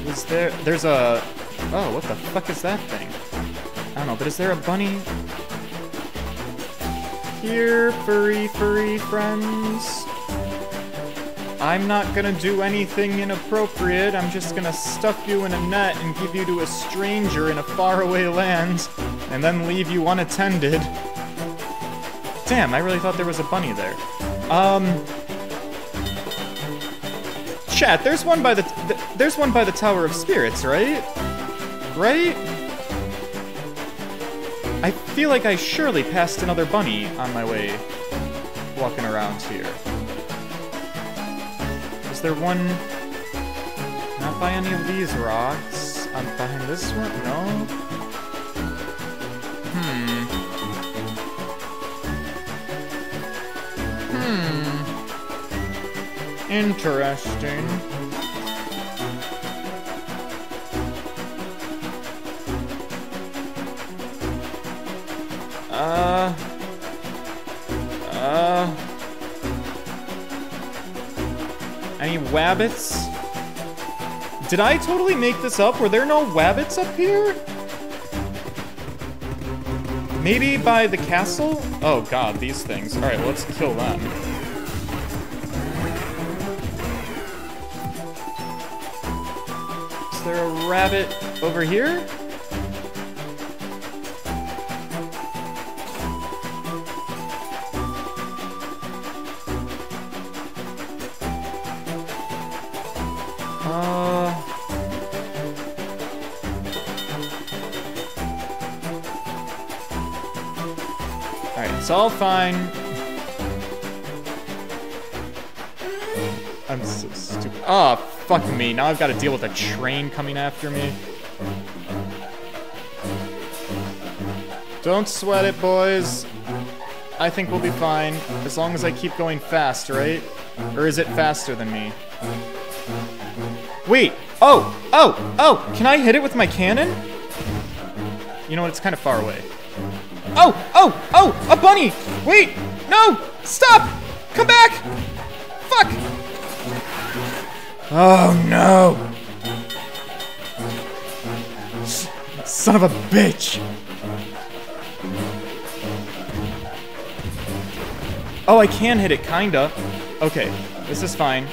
Is there... There's a... Oh, what the fuck is that thing? I don't know, but is there a bunny Here, furry, furry friends. I'm not gonna do anything inappropriate. I'm just gonna stuff you in a net and give you to a stranger in a faraway land, and then leave you unattended. Damn, I really thought there was a bunny there. Um. Chat, there's one by the th there's one by the Tower of Spirits, right? Right? Feel like I surely passed another bunny on my way walking around here. Is there one not by any of these rocks? I'm behind this one? No? Hmm. Hmm. Interesting. Wabbits? Did I totally make this up? Were there no wabbits up here? Maybe by the castle? Oh god, these things. Alright, let's kill them. Is there a rabbit over here? It's all fine. I'm so stupid. Oh, fuck me. Now I've got to deal with a train coming after me. Don't sweat it, boys. I think we'll be fine. As long as I keep going fast, right? Or is it faster than me? Wait! Oh! Oh! Oh! Can I hit it with my cannon? You know what? It's kind of far away. Oh! Oh! Oh! A bunny! Wait! No! Stop! Come back! Fuck! Oh no! Son of a bitch! Oh, I can hit it, kinda. Okay, this is fine.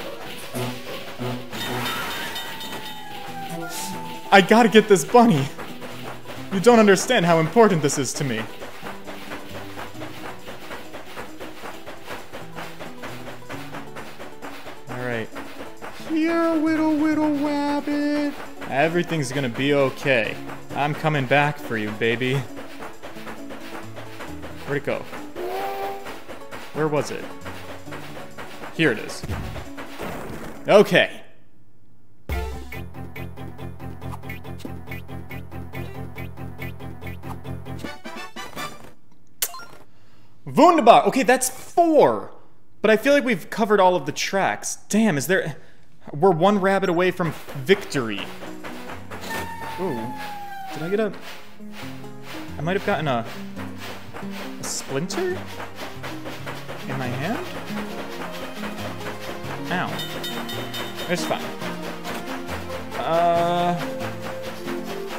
I gotta get this bunny. You don't understand how important this is to me. Everything's gonna be okay. I'm coming back for you, baby. Where'd it go? Where was it? Here it is. Okay. Wunderbar. Okay, that's four. But I feel like we've covered all of the tracks. Damn, is there... We're one rabbit away from victory. Ooh. Did I get a... I might have gotten a... A splinter? In my hand? Ow. It's fine. Uh...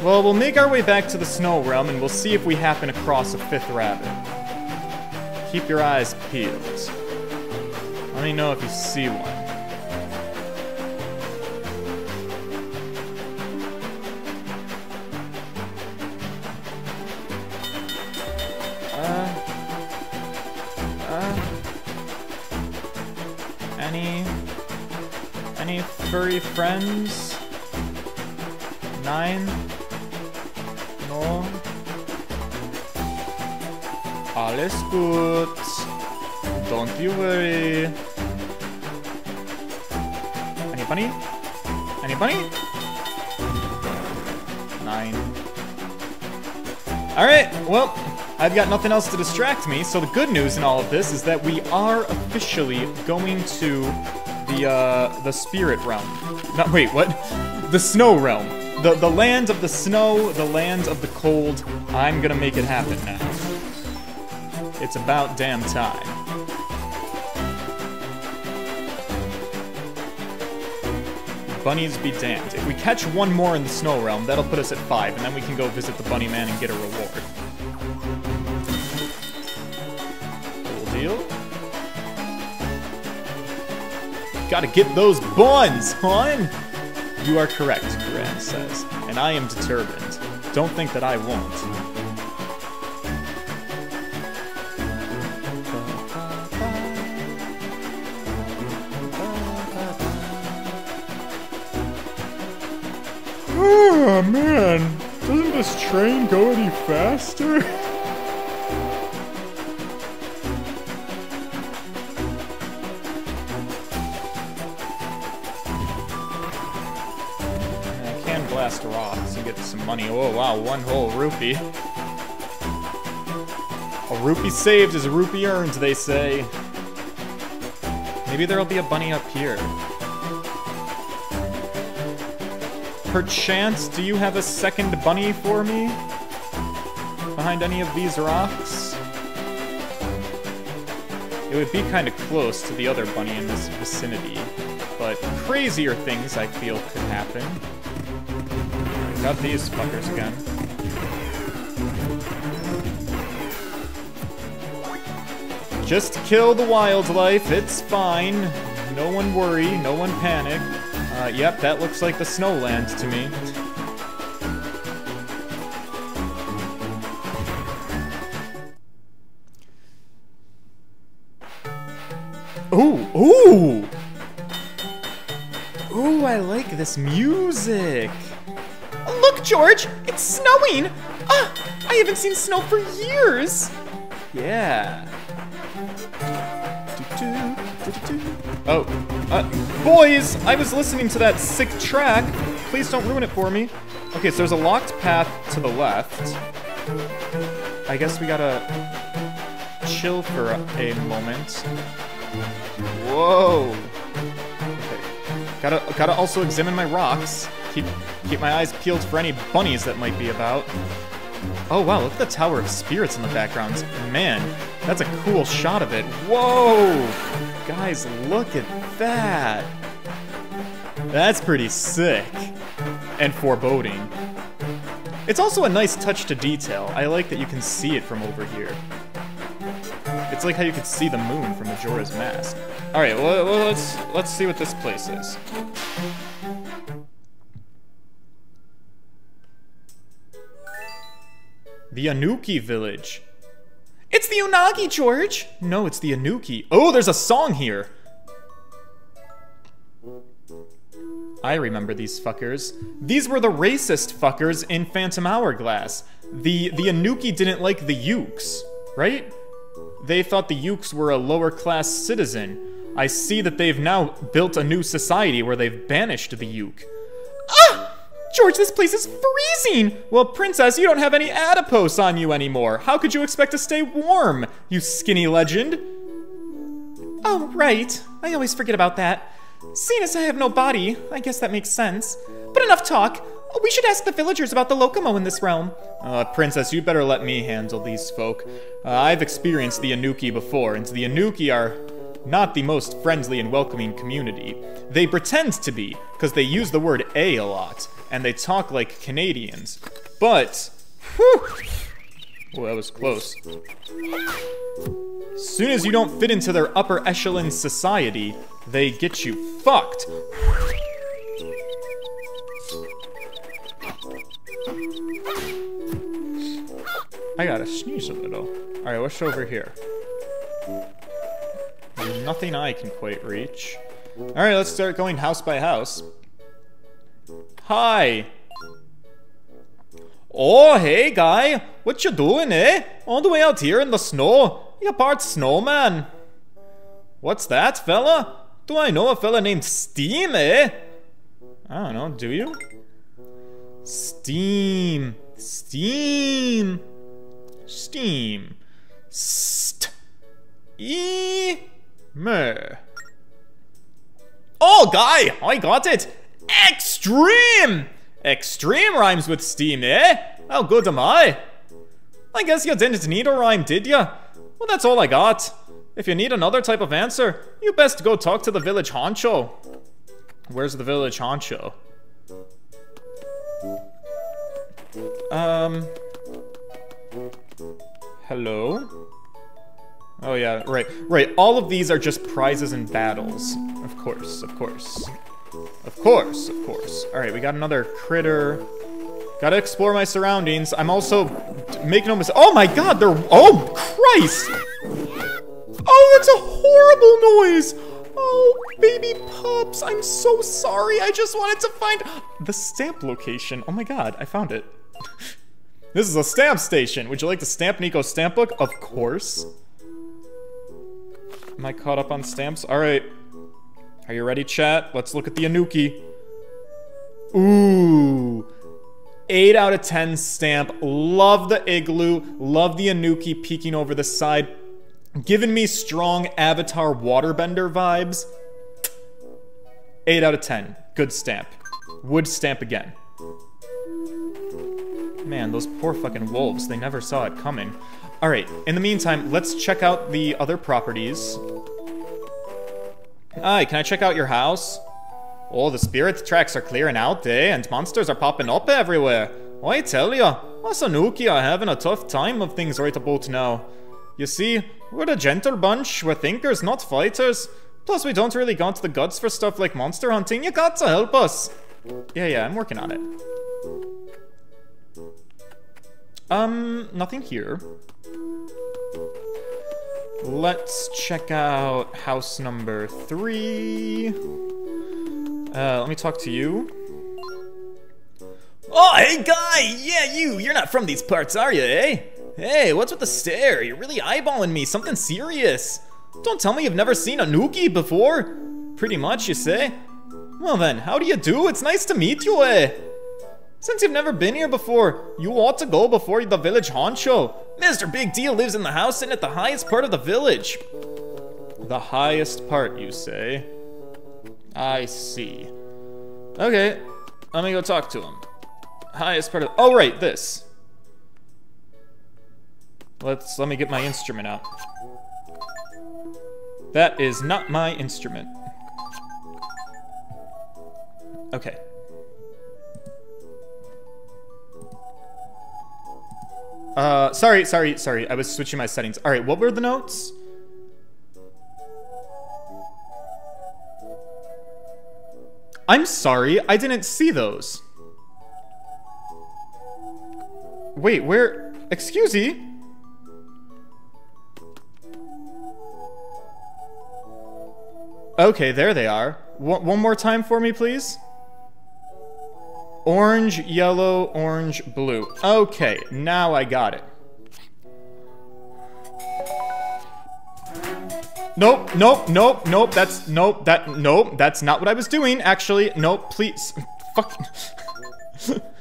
Well, we'll make our way back to the snow realm and we'll see if we happen across a fifth rabbit. Keep your eyes peeled. Let me know if you see one. Furry friends? Nine? No? Alles gut. Don't you worry. Any bunny? Any bunny? Nine. Alright, well, I've got nothing else to distract me, so the good news in all of this is that we are officially going to the, uh, the spirit realm. No, wait, what? The snow realm. The, the land of the snow, the land of the cold. I'm gonna make it happen now. It's about damn time. Bunnies be damned. If we catch one more in the snow realm, that'll put us at five, and then we can go visit the bunny man and get a reward. deal. Gotta get those buns, hon! You are correct, Gran says, and I am determined. Don't think that I won't. Oh man, doesn't this train go any faster? money. Oh wow, one whole rupee. A rupee saved is a rupee earned, they say. Maybe there'll be a bunny up here. Perchance, do you have a second bunny for me? Behind any of these rocks? It would be kind of close to the other bunny in this vicinity, but crazier things I feel could happen. These fuckers again. Just kill the wildlife, it's fine. No one worry, no one panic. Uh, yep, that looks like the snowland to me. Ooh, ooh! Ooh, I like this music. Look, George, it's snowing. Ah, I haven't seen snow for years. Yeah. Oh, uh, boys, I was listening to that sick track. Please don't ruin it for me. Okay, so there's a locked path to the left. I guess we gotta chill for a moment. Whoa. Okay. Gotta gotta also examine my rocks. Keep keep my eyes peeled for any bunnies that might be about. Oh wow, look at the Tower of Spirits in the background. Man, that's a cool shot of it. Whoa! Guys, look at that! That's pretty sick. And foreboding. It's also a nice touch to detail. I like that you can see it from over here. It's like how you could see the moon from Majora's Mask. Alright, well, well, let's, let's see what this place is. The Anouki Village. It's the Unagi, George. No, it's the Anouki. Oh, there's a song here. I remember these fuckers. These were the racist fuckers in Phantom Hourglass. The the Anouki didn't like the Yooks, right? They thought the Yooks were a lower class citizen. I see that they've now built a new society where they've banished the Yook. George, this place is freezing! Well, Princess, you don't have any adipose on you anymore. How could you expect to stay warm, you skinny legend? Oh, right. I always forget about that. Seeing as I have no body, I guess that makes sense. But enough talk. We should ask the villagers about the Lokomo in this realm. Uh, Princess, you better let me handle these folk. Uh, I've experienced the Anouki before, and the Anouki are not the most friendly and welcoming community. They pretend to be, because they use the word A a lot, and they talk like Canadians. But, whew, oh, that was close. Soon as you don't fit into their upper echelon society, they get you fucked. I gotta sneeze a little. Alright, what's over here? Nothing I can quite reach. Alright, let's start going house by house. Hi! Oh, hey, guy! What you doing, eh? All the way out here in the snow? You part snowman. What's that, fella? Do I know a fella named Steam, eh? I don't know, do you? Steam. Steam. Steam. St. E. Mer. Oh, guy! I got it! Extreme! Extreme rhymes with steam, eh? How good am I? I guess you didn't need a rhyme, did ya? Well, that's all I got. If you need another type of answer, you best go talk to the village honcho. Where's the village honcho? Um. Hello? Oh yeah, right, right. All of these are just prizes and battles. Of course, of course. Of course, of course. All right, we got another critter. Gotta explore my surroundings. I'm also, make no mistake. Oh my god, they're, oh Christ! Oh, that's a horrible noise! Oh, baby pups, I'm so sorry. I just wanted to find the stamp location. Oh my god, I found it. this is a stamp station. Would you like the Stamp Niko stamp book? Of course. Am I caught up on stamps? All right. Are you ready, chat? Let's look at the Anouki. Ooh. 8 out of 10 stamp. Love the igloo. Love the Anouki peeking over the side. Giving me strong Avatar waterbender vibes. 8 out of 10. Good stamp. Would stamp again. Man, those poor fucking wolves. They never saw it coming. Alright, in the meantime, let's check out the other properties. Hi, can I check out your house? Oh, the spirit tracks are clearing out, eh? And monsters are popping up everywhere. I tell ya, us Anouki are having a tough time of things right about now. You see, we're the gentle bunch, we're thinkers, not fighters. Plus, we don't really got the guts for stuff like monster hunting, you got to help us. Yeah, yeah, I'm working on it. Um, nothing here. Let's check out house number three. Uh, let me talk to you. Oh, hey, guy! Yeah, you! You're not from these parts, are you, eh? Hey, what's with the stare? You're really eyeballing me. Something serious. Don't tell me you've never seen a Nuki before. Pretty much, you say? Well then, how do you do? It's nice to meet you, eh? Since you've never been here before, you ought to go before the village honcho. Mr. Big Deal lives in the house sitting at the highest part of the village. The highest part, you say? I see. Okay, let me go talk to him. Highest part of- oh right, this. Let's, let me get my instrument out. That is not my instrument. Okay. Uh, sorry, sorry, sorry. I was switching my settings. All right, what were the notes? I'm sorry, I didn't see those. Wait, where? Excuse me? Okay, there they are. One, one more time for me, please. Orange, yellow, orange, blue. Okay, now I got it. Nope, nope, nope, nope, that's, nope, that, nope, that's not what I was doing, actually. Nope, please. Fuck.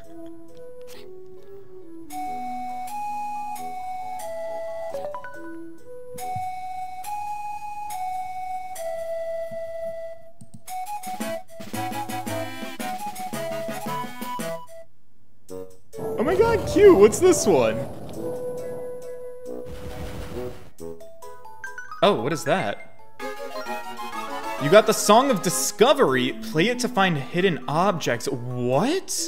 cute! What's this one? Oh, what is that? You got the Song of Discovery. Play it to find hidden objects. What?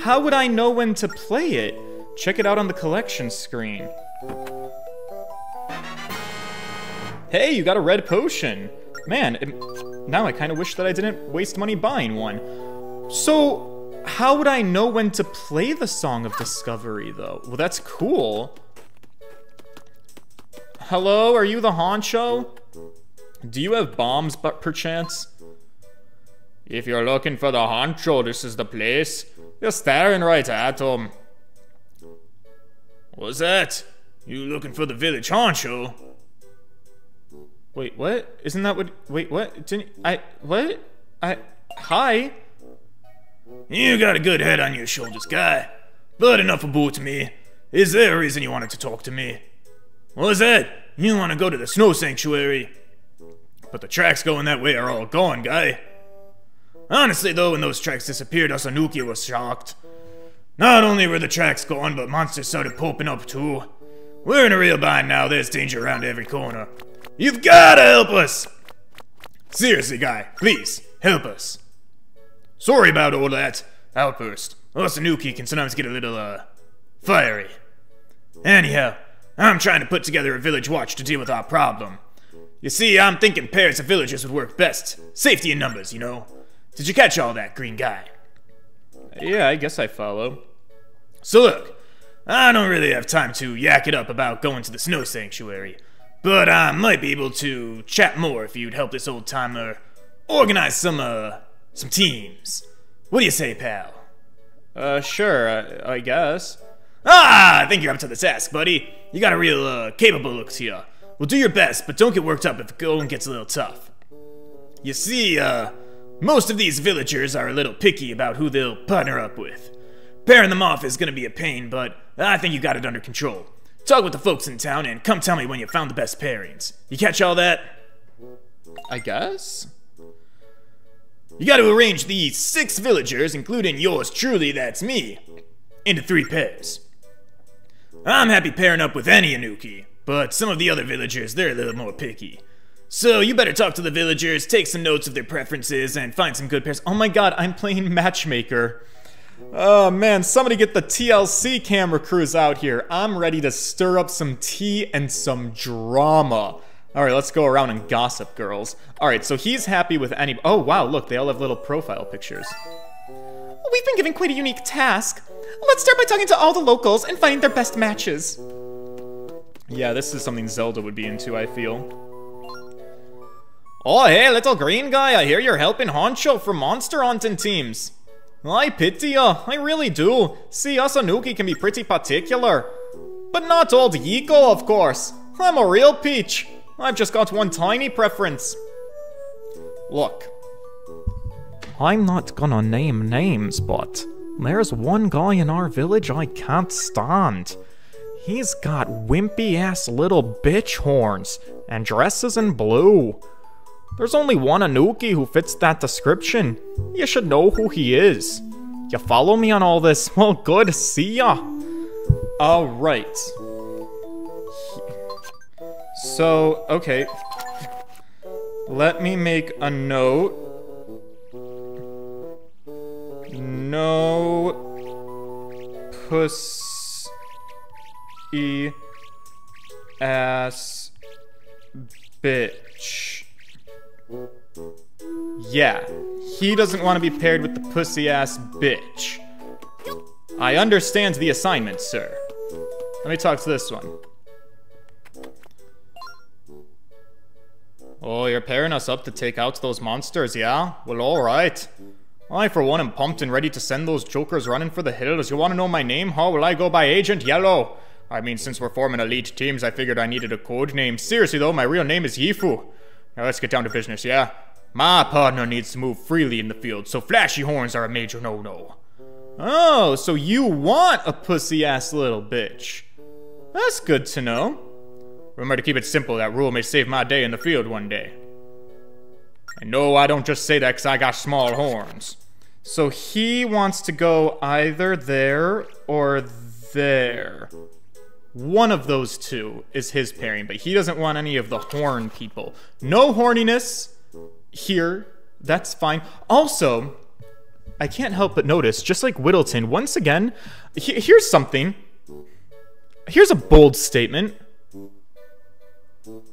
How would I know when to play it? Check it out on the collection screen. Hey, you got a red potion. Man, it, now I kind of wish that I didn't waste money buying one. So, how would I know when to play the Song of Discovery, though? Well, that's cool. Hello, are you the honcho? Do you have bombs, but perchance? If you're looking for the honcho, this is the place. You're staring right at him. What's that? You looking for the village honcho? Wait, what? Isn't that what? Wait, what? Didn't I? What? I? Hi. You got a good head on your shoulders, guy. But enough about me. Is there a reason you wanted to talk to me? What's that? You want to go to the snow sanctuary? But the tracks going that way are all gone, guy. Honestly, though, when those tracks disappeared, us Anouki was shocked. Not only were the tracks gone, but monsters started popping up too. We're in a real bind now, there's danger around every corner. You've gotta help us! Seriously, guy, please, help us. Sorry about all that outburst. Us Anouki can sometimes get a little, uh, fiery. Anyhow, I'm trying to put together a village watch to deal with our problem. You see, I'm thinking pairs of villagers would work best. Safety in numbers, you know. Did you catch all that, green guy? Yeah, I guess I follow. So look, I don't really have time to yak it up about going to the snow sanctuary, but I might be able to chat more if you'd help this old timer organize some, uh, some teams. What do you say, pal? Uh, sure, I, I guess. Ah, I think you're up to the task, buddy. You got a real, uh, capable look to you. Well, do your best, but don't get worked up if the going gets a little tough. You see, uh, most of these villagers are a little picky about who they'll partner up with. Pairing them off is gonna be a pain, but I think you got it under control. Talk with the folks in town and come tell me when you found the best pairings. You catch all that? I guess? You gotta arrange these six villagers, including yours truly, that's me, into three pairs. I'm happy pairing up with any Anouki, but some of the other villagers, they're a little more picky. So you better talk to the villagers, take some notes of their preferences, and find some good pairs. Oh my god, I'm playing matchmaker. Oh man, somebody get the TLC camera crews out here. I'm ready to stir up some tea and some drama. Alright, let's go around and gossip, girls. Alright, so he's happy with any- Oh wow, look, they all have little profile pictures. We've been given quite a unique task. Let's start by talking to all the locals and finding their best matches. Yeah, this is something Zelda would be into, I feel. Oh, hey, little green guy, I hear you're helping Honcho from monster hunting teams. I pity ya, I really do. See, us Anouki can be pretty particular. But not old Yiko, of course. I'm a real peach. I've just got one tiny preference. Look. I'm not gonna name names, but there's one guy in our village I can't stand. He's got wimpy ass little bitch horns and dresses in blue. There's only one Anouki who fits that description. You should know who he is. You follow me on all this? Well, good. See ya. Alright. So, okay. Let me make a note. No pussy ass bitch. Yeah, he doesn't want to be paired with the pussy ass bitch. I understand the assignment, sir. Let me talk to this one. Oh, you're pairing us up to take out those monsters, yeah? Well, alright. I, for one, am pumped and ready to send those jokers running for the hills. You want to know my name? How will I go by Agent Yellow? I mean, since we're forming elite teams, I figured I needed a code name. Seriously, though, my real name is Yifu. Now let's get down to business, yeah? My partner needs to move freely in the field, so flashy horns are a major no-no. Oh, so you want a pussy-ass little bitch. That's good to know. Remember to keep it simple, that rule may save my day in the field one day. And no, I don't just say that because I got small horns. So he wants to go either there or there. One of those two is his pairing, but he doesn't want any of the horn people. No horniness here. That's fine. Also, I can't help but notice, just like Whittleton, once again, he here's something. Here's a bold statement.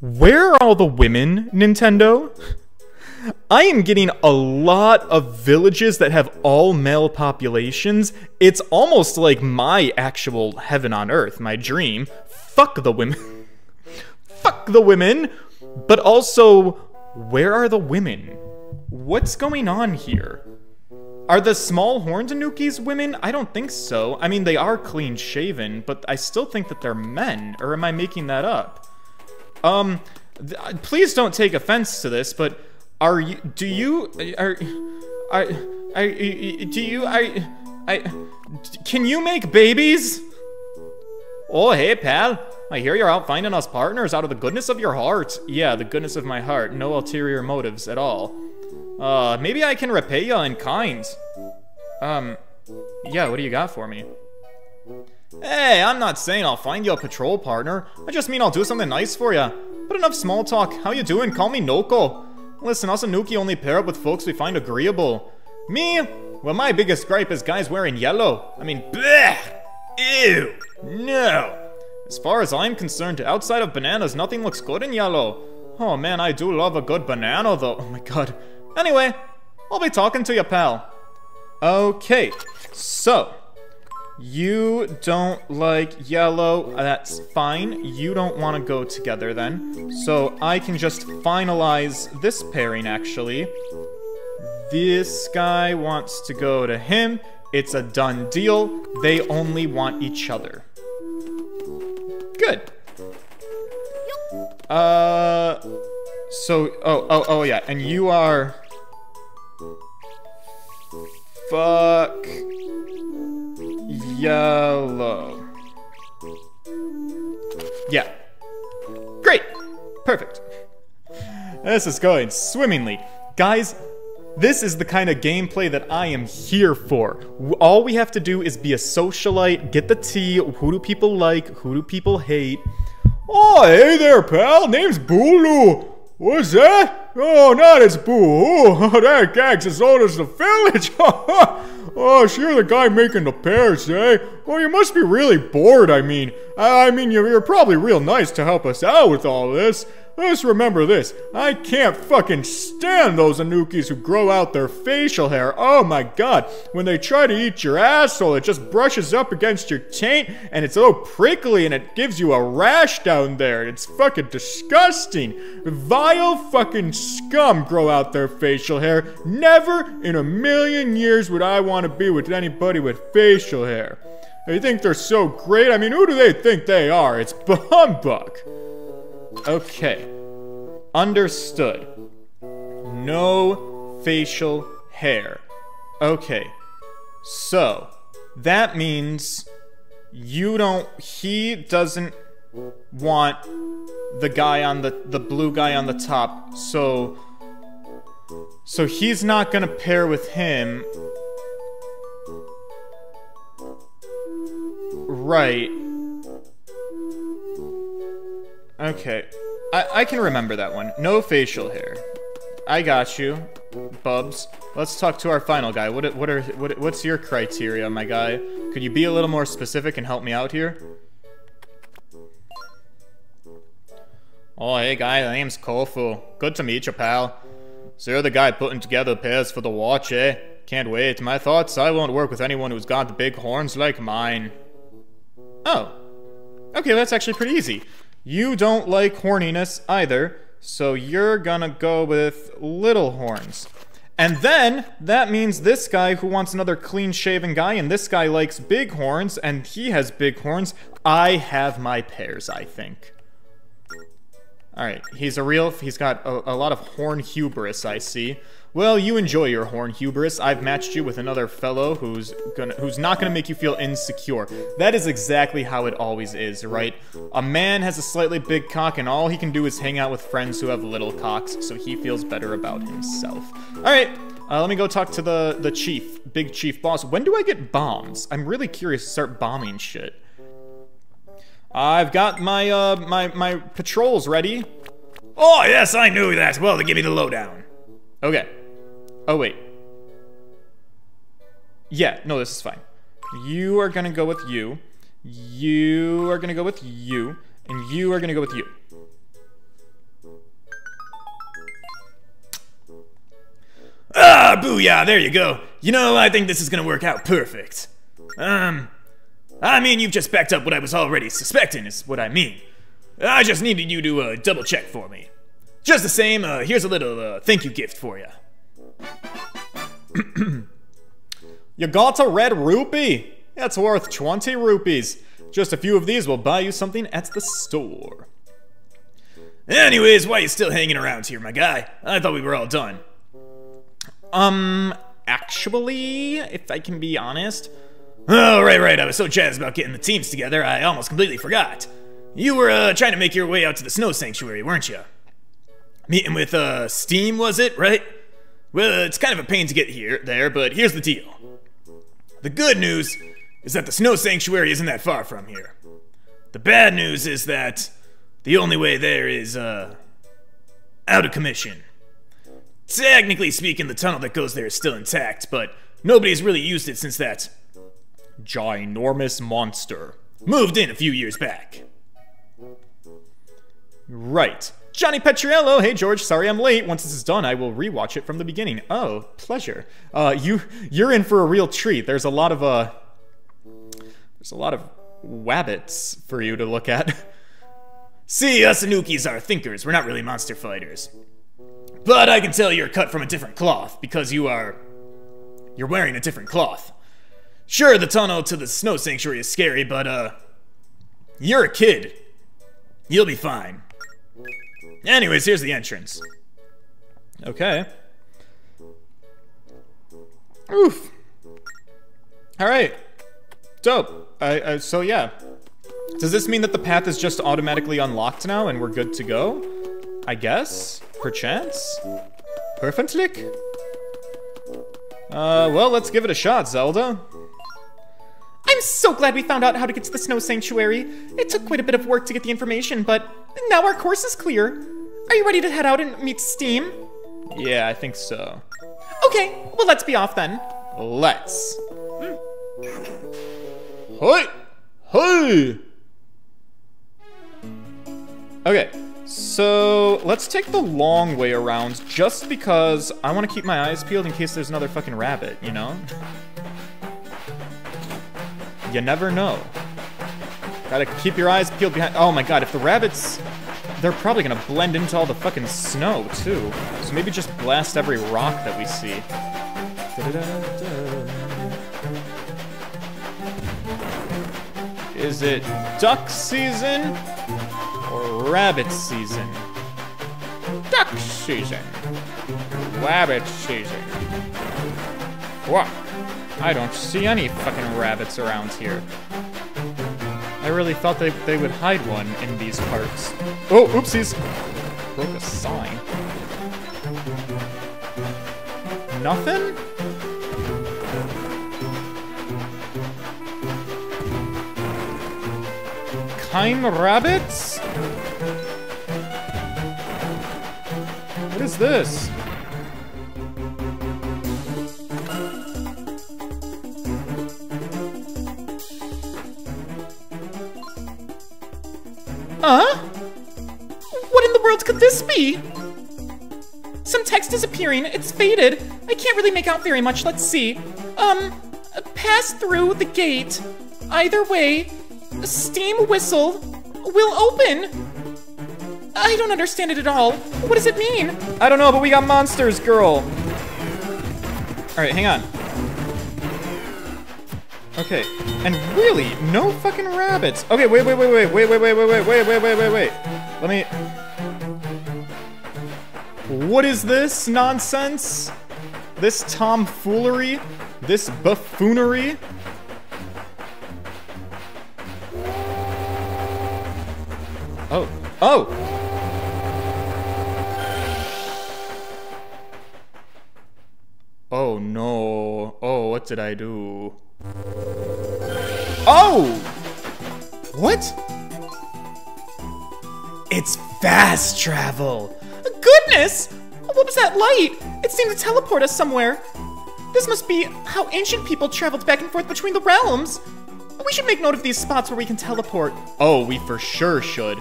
Where are all the women, Nintendo? I am getting a lot of villages that have all male populations. It's almost like my actual heaven on earth, my dream. Fuck the women. Fuck the women. But also, where are the women? What's going on here? Are the small horned Anoukis women? I don't think so. I mean, they are clean shaven, but I still think that they're men. Or am I making that up? Um, please don't take offense to this, but are you? Do you? Are? I, I, do you? I? I? Can you make babies? Oh, hey, pal. I hear you're out finding us partners out of the goodness of your heart. Yeah, the goodness of my heart. No ulterior motives at all. Uh, maybe I can repay you in kind. Um, yeah, what do you got for me? Hey, I'm not saying I'll find you a patrol partner. I just mean I'll do something nice for you. But enough small talk. How you doing? Call me Noko. Listen, us Anouki only pair up with folks we find agreeable. Me? Well, my biggest gripe is guys wearing yellow. I mean, bleh! Ew! No! As far as I'm concerned, outside of bananas, nothing looks good in yellow. Oh man, I do love a good banana though. Oh my god. Anyway, I'll be talking to you, pal. Okay, so. You don't like yellow, that's fine. You don't want to go together then. So I can just finalize this pairing actually. This guy wants to go to him. It's a done deal. They only want each other. Good. Uh, so, oh, oh, oh yeah, and you are... Fuck... Yellow. Yeah. Great! Perfect. This is going swimmingly. Guys, this is the kind of gameplay that I am here for. All we have to do is be a socialite, get the tea, who do people like, who do people hate. Oh, hey there, pal, name's Bulu. What's that? Oh, not it's Boo. Oh, that gag's as old as the village. oh, so you're the guy making the pears, eh? Well, you must be really bored, I mean. I, mean, you're probably real nice to help us out with all this. Let's remember this. I can't fucking stand those Anoukis who grow out their facial hair. Oh my god. When they try to eat your asshole, it just brushes up against your taint and it's all prickly and it gives you a rash down there. It's fucking disgusting. Vile fucking scum grow out their facial hair. Never in a million years would I want to be with anybody with facial hair. They think they're so great. I mean, who do they think they are? It's humbug. Okay. Understood. No facial hair. Okay. So, that means you don't he doesn't want the guy on the the blue guy on the top. So so he's not going to pair with him. Right. Okay. I, I can remember that one. No facial hair. I got you, Bubs. Let's talk to our final guy. What what are what what's your criteria, my guy? Could you be a little more specific and help me out here? Oh, hey guy, the name's Kofu. Good to meet you, pal. So you're the guy putting together pairs for the watch, eh? Can't wait. My thoughts, I won't work with anyone who's got the big horns like mine. Oh. Okay, that's actually pretty easy. You don't like horniness either, so you're gonna go with little horns. And then, that means this guy who wants another clean-shaven guy, and this guy likes big horns, and he has big horns. I have my pairs, I think. Alright, he's a real, he's got a, a, lot of horn hubris, I see. Well, you enjoy your horn hubris. I've matched you with another fellow who's gonna, who's not gonna make you feel insecure. That is exactly how it always is, right? A man has a slightly big cock and all he can do is hang out with friends who have little cocks, so he feels better about himself. Alright, uh, let me go talk to the, the chief, big chief boss. When do I get bombs? I'm really curious to start bombing shit. I've got my, uh, my, my patrols ready. Oh, yes, I knew that. Well, then give me the lowdown. Okay. Oh, wait. Yeah, no, this is fine. You are gonna go with you. You are gonna go with you. And you are gonna go with you. Ah, booyah, there you go. You know, I think this is gonna work out perfect. Um, I mean, you've just backed up what I was already suspecting, is what I mean. I just needed you to uh, double check for me. Just the same, uh, here's a little uh, thank you gift for you. you got a red rupee? That's worth 20 rupees. Just a few of these will buy you something at the store. Anyways, why are you still hanging around here, my guy? I thought we were all done. Um, actually, if I can be honest, Oh, right, right. I was so jazzed about getting the teams together, I almost completely forgot. You were uh, trying to make your way out to the Snow Sanctuary, weren't you? Meeting with uh, Steam, was it, right? Well, it's kind of a pain to get here, there, but here's the deal. The good news is that the Snow Sanctuary isn't that far from here. The bad news is that the only way there is, uh, out of commission. Technically speaking, the tunnel that goes there is still intact, but nobody's really used it since that ginormous monster moved in a few years back. Right. Johnny Petriello. Hey George, sorry I'm late. Once this is done, I will rewatch it from the beginning. Oh, pleasure. Uh, you you're in for a real treat. There's a lot of uh, there's a lot of wabbits for you to look at. See, us Anoukis are thinkers. We're not really monster fighters. But I can tell you're cut from a different cloth because you are. You're wearing a different cloth. Sure, the tunnel to the snow sanctuary is scary, but, uh. You're a kid. You'll be fine. Anyways, here's the entrance. Okay. Oof. All right. Dope. I, I, so yeah. Does this mean that the path is just automatically unlocked now and we're good to go? I guess? Perchance? Perfectly? Uh, well, let's give it a shot, Zelda. I'm so glad we found out how to get to the Snow Sanctuary. It took quite a bit of work to get the information, but now our course is clear. Are you ready to head out and meet Steam? Yeah, I think so. Okay, well, let's be off then. Let's. Hey! Hey! Okay, so let's take the long way around just because I want to keep my eyes peeled in case there's another fucking rabbit, you know? You never know. Gotta keep your eyes peeled behind. Oh my god, if the rabbits. They're probably gonna blend into all the fucking snow, too. So maybe just blast every rock that we see. Is it duck season or rabbit season? Duck season. Rabbit season. What? I don't see any fucking rabbits around here. I really thought they, they would hide one in these parts. Oh, oopsies! Broke a sign. Nothing? Kime rabbits? What is this? Be? Some text is appearing. It's faded. I can't really make out very much. Let's see. Um, pass through the gate. Either way, steam whistle will open. I don't understand it at all. What does it mean? I don't know, but we got monsters, girl. Alright, hang on. Okay, and really, no fucking rabbits. Okay, wait, wait, wait, wait, wait, wait, wait, wait, wait, wait, wait, wait, wait, wait. Let me... What is this nonsense? This tomfoolery? This buffoonery? Oh, oh! Oh no. Oh, what did I do? Oh! What? It's fast travel. Goodness! Was that light? It seemed to teleport us somewhere. This must be how ancient people traveled back and forth between the realms. We should make note of these spots where we can teleport. Oh, we for sure should.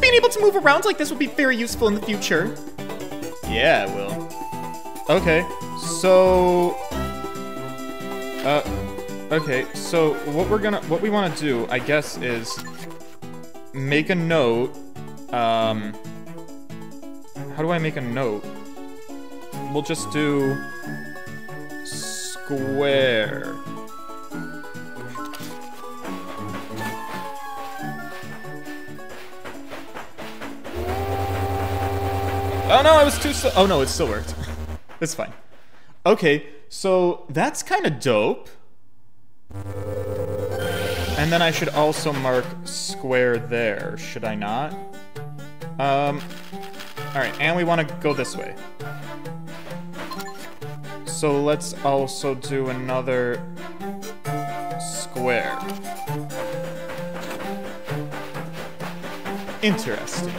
Being able to move around like this will be very useful in the future. Yeah, it will. Okay, so... Uh, okay, so what we're gonna, what we want to do, I guess, is make a note. Um, how do I make a note? We'll just do square. Oh no, I was too slow. Oh no, it still worked. it's fine. Okay, so that's kind of dope. And then I should also mark square there, should I not? Um, alright, and we want to go this way. So let's also do another square. Interesting.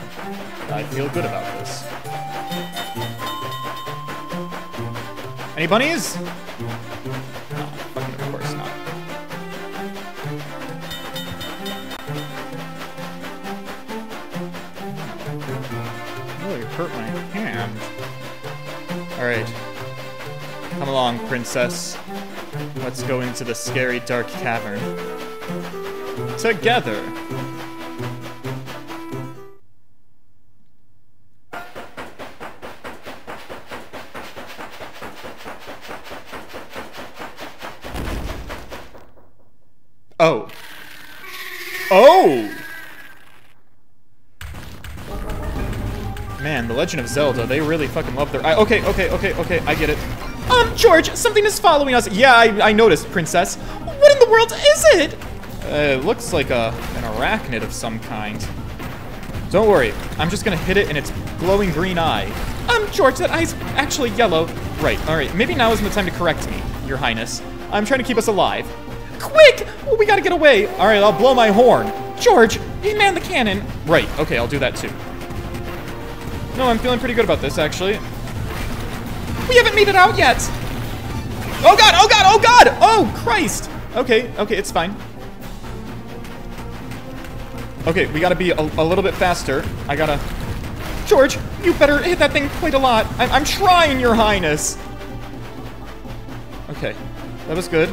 I feel good about this. Any bunnies? Along, princess. Let's go into the scary dark cavern. Together. Oh. Oh! Man, The Legend of Zelda, they really fucking love their- I, Okay, okay, okay, okay, I get it. Um, George, something is following us. Yeah, I, I noticed, princess. What in the world is it? Uh, it looks like a, an arachnid of some kind. Don't worry, I'm just gonna hit it in its glowing green eye. Um, George, that eye's actually yellow. Right, alright, maybe now isn't the time to correct me, your highness. I'm trying to keep us alive. Quick! Oh, we gotta get away. Alright, I'll blow my horn. George, hey, man the cannon. Right, okay, I'll do that too. No, I'm feeling pretty good about this, actually. We haven't made it out yet. Oh god, oh god, oh god! Oh, Christ! Okay, okay, it's fine. Okay, we gotta be a, a little bit faster. I gotta... George, you better hit that thing quite a lot. I'm, I'm trying, your highness! Okay, that was good.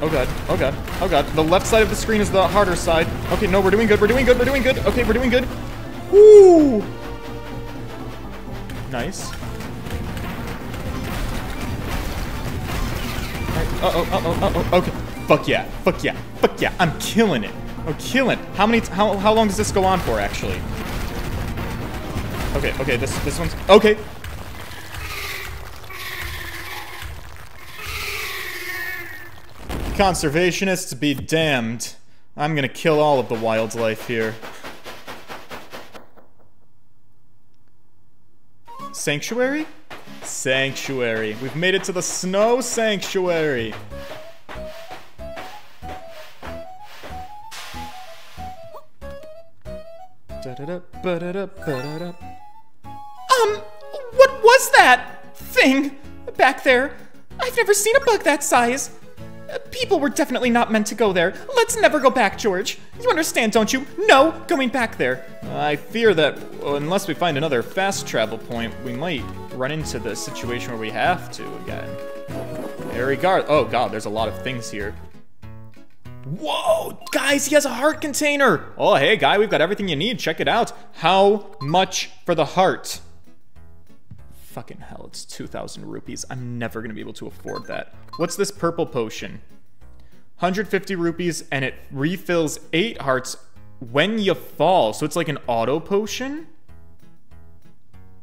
Oh god, oh god, oh god. The left side of the screen is the harder side. Okay, no, we're doing good, we're doing good, we're doing good. Okay, we're doing good. Woo! Nice. Alright, Uh-oh, uh-oh, uh-oh, okay. Fuck yeah, fuck yeah, fuck yeah, I'm killing it. I'm killing. How many, how, how long does this go on for, actually? Okay, okay, this, this one's, okay. Conservationists be damned. I'm gonna kill all of the wildlife here. Sanctuary? Sanctuary. We've made it to the snow sanctuary. Um, what was that thing back there? I've never seen a bug that size. Uh, People were definitely not meant to go there. Let's never go back, George. You understand, don't you? No going back there. I fear that unless we find another fast travel point, we might run into the situation where we have to again. We go. Oh god, there's a lot of things here. Whoa, guys, he has a heart container. Oh, hey, guy, we've got everything you need. Check it out. How much for the heart? Fucking hell, it's 2,000 rupees. I'm never gonna be able to afford that. What's this purple potion? 150 rupees, and it refills 8 hearts when you fall. So it's like an auto potion?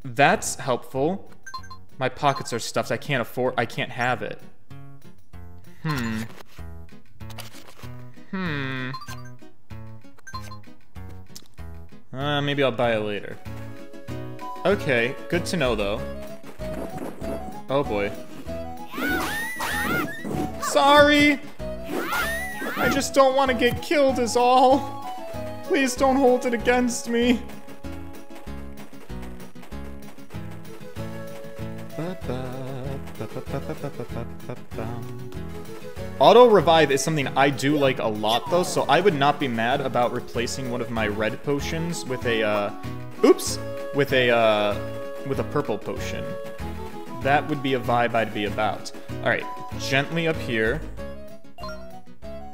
That's helpful. My pockets are stuffed. I can't afford... I can't have it. Hmm. Hmm. Uh, maybe I'll buy it later. Okay, good to know though. Oh boy. Sorry! I just don't want to get killed is all. Please don't hold it against me. Auto revive is something I do like a lot though, so I would not be mad about replacing one of my red potions with a, uh, oops, with a, uh, with a purple potion. That would be a vibe I'd be about. Alright, gently up here.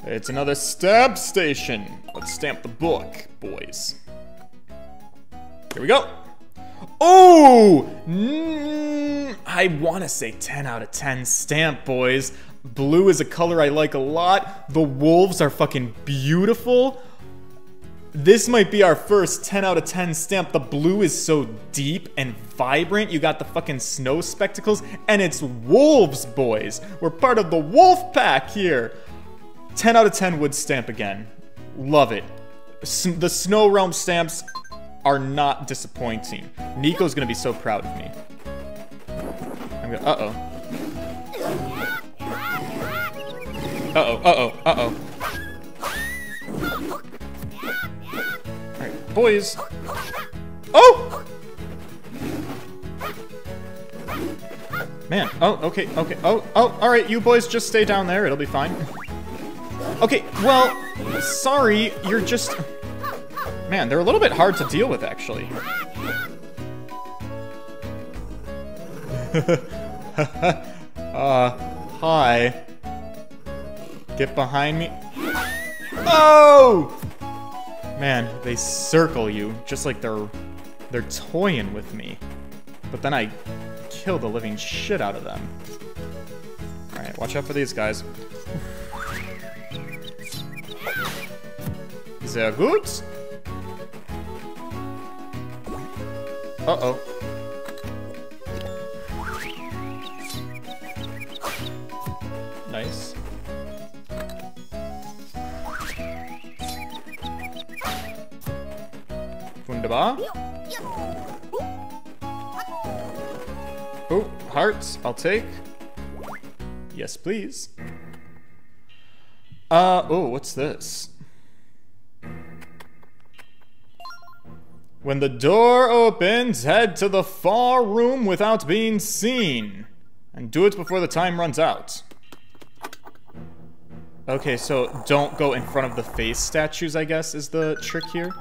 It's another stamp station. Let's stamp the book, boys. Here we go. Oh! Mm, I want to say 10 out of 10 stamp, boys. Blue is a color I like a lot. The wolves are fucking beautiful. This might be our first 10 out of 10 stamp. The blue is so deep and vibrant. You got the fucking snow spectacles, and it's wolves, boys. We're part of the wolf pack here. 10 out of 10 wood stamp again. Love it. S the Snow Realm stamps are not disappointing. Niko's gonna be so proud of me. I'm gonna, uh-oh. Uh-oh, uh-oh, uh-oh. Alright, boys. Oh! Man, oh, okay, okay, oh, oh, alright, you boys just stay down there, it'll be fine. Okay, well, sorry, you're just... Man, they're a little bit hard to deal with, actually. Uh, hi. Get behind me. Oh! Man, they circle you, just like they're they're toying with me. But then I kill the living shit out of them. Alright, watch out for these guys. Sehr gut. Uh-oh. Nice. Wunderbar. Oh, hearts, I'll take. Yes, please. Uh, oh, what's this? When the door opens, head to the far room without being seen. And do it before the time runs out. Okay, so don't go in front of the face statues, I guess, is the trick here.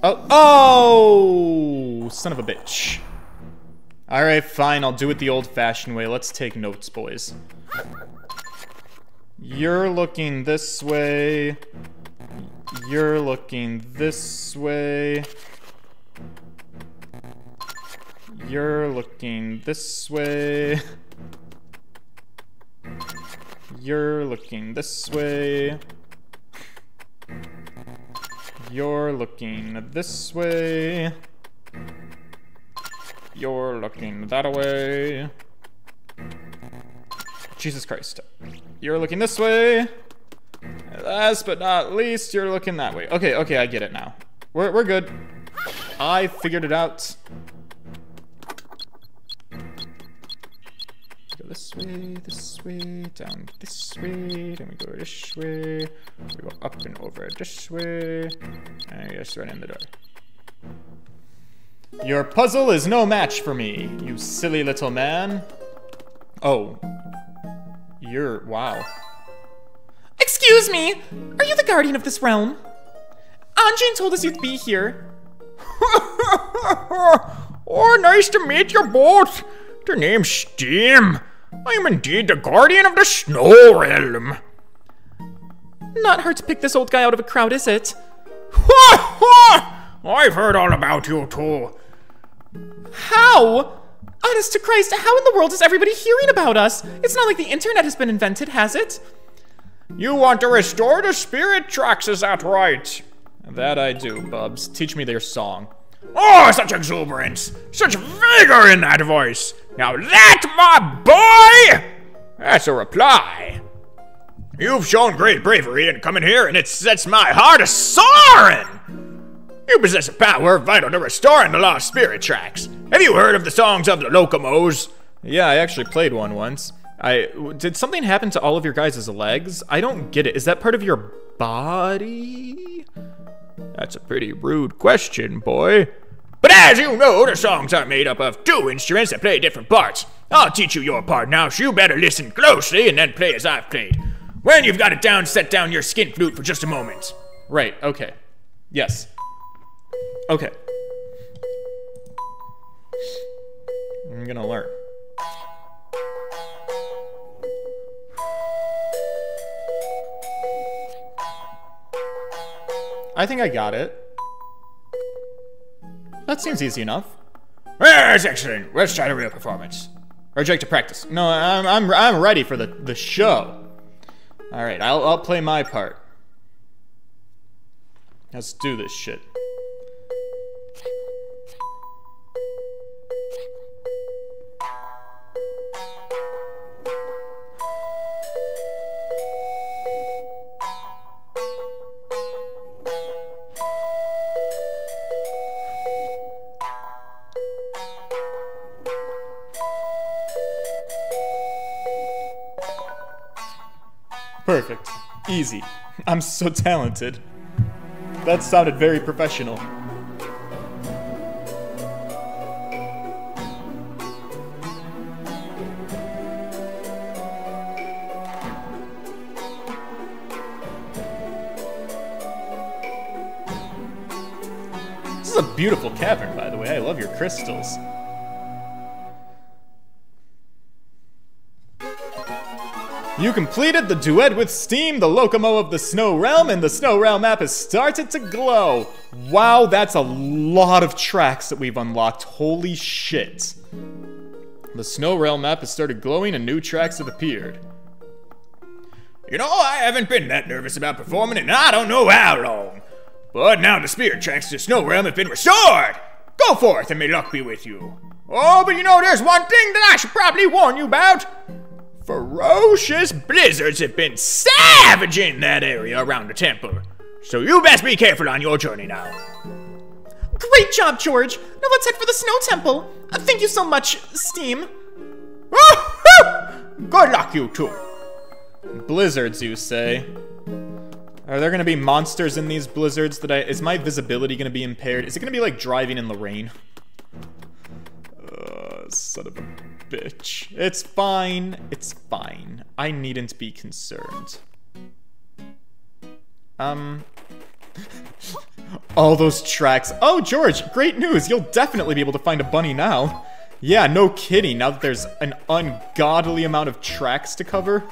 Oh, oh, son of a bitch. All right, fine, I'll do it the old-fashioned way. Let's take notes, boys. You're looking this way. You're looking this way. You're looking this way. You're looking this way. You're looking this way. You're looking that way. Jesus Christ. You're looking this way. Last but not least, you're looking that way. Okay, okay, I get it now. We're, we're good. I figured it out. Go this way, this way, down this way, then we go this way, we go up and over this way, and I guess right in the door. Your puzzle is no match for me, you silly little man. Oh. You're, wow. Excuse me! Are you the guardian of this realm? Anjean told us you'd be here. oh, nice to meet you both. The name's Steam. I am indeed the guardian of the Snow Realm. Not hard to pick this old guy out of a crowd, is it? Ha ha! I've heard all about you too. How? Honest to Christ, how in the world is everybody hearing about us? It's not like the internet has been invented, has it? You want to restore the spirit tracks, is that right? That I do, Bubs. Teach me their song. Oh, such exuberance! Such vigor in that voice! Now that, my boy, that's a reply. You've shown great bravery in coming here, and it sets my heart a soaring! You possess a power vital to restoring the lost spirit tracks. Have you heard of the songs of the Locomos? Yeah, I actually played one once. I did something happen to all of your guys' legs? I don't get it. Is that part of your body? That's a pretty rude question, boy. But as you know, the songs are made up of two instruments that play different parts. I'll teach you your part now, so you better listen closely and then play as I've played. When you've got it down, set down your skin flute for just a moment. Right, okay. Yes. Okay. I'm gonna learn. I think I got it. That seems easy enough. Excellent. Let's try the real performance. Or Jake to practice. No, I'm, I'm, I'm ready for the, the show. All right, I'll, I'll play my part. Let's do this shit. Perfect. Easy. I'm so talented. That sounded very professional. This is a beautiful cavern, by the way. I love your crystals. You completed the duet with Steam, the Locomo of the Snow Realm, and the Snow Realm map has started to glow. Wow, that's a lot of tracks that we've unlocked. Holy shit. The Snow Realm map has started glowing and new tracks have appeared. You know, I haven't been that nervous about performing in I don't know how long. But now the spirit tracks to Snow Realm have been restored. Go forth and may luck be with you. Oh, but you know, there's one thing that I should probably warn you about. Ferocious blizzards have been savaging that area around the temple. So you best be careful on your journey now. Great job, George. Now let's head for the Snow Temple. Uh, thank you so much, Steam. Good luck, you two. Blizzards, you say? Are there gonna be monsters in these blizzards that I- is my visibility gonna be impaired? Is it gonna be like driving in the rain? Son of a bitch. It's fine. It's fine. I needn't be concerned. Um. All those tracks. Oh, George, great news. You'll definitely be able to find a bunny now. Yeah, no kidding. Now that there's an ungodly amount of tracks to cover.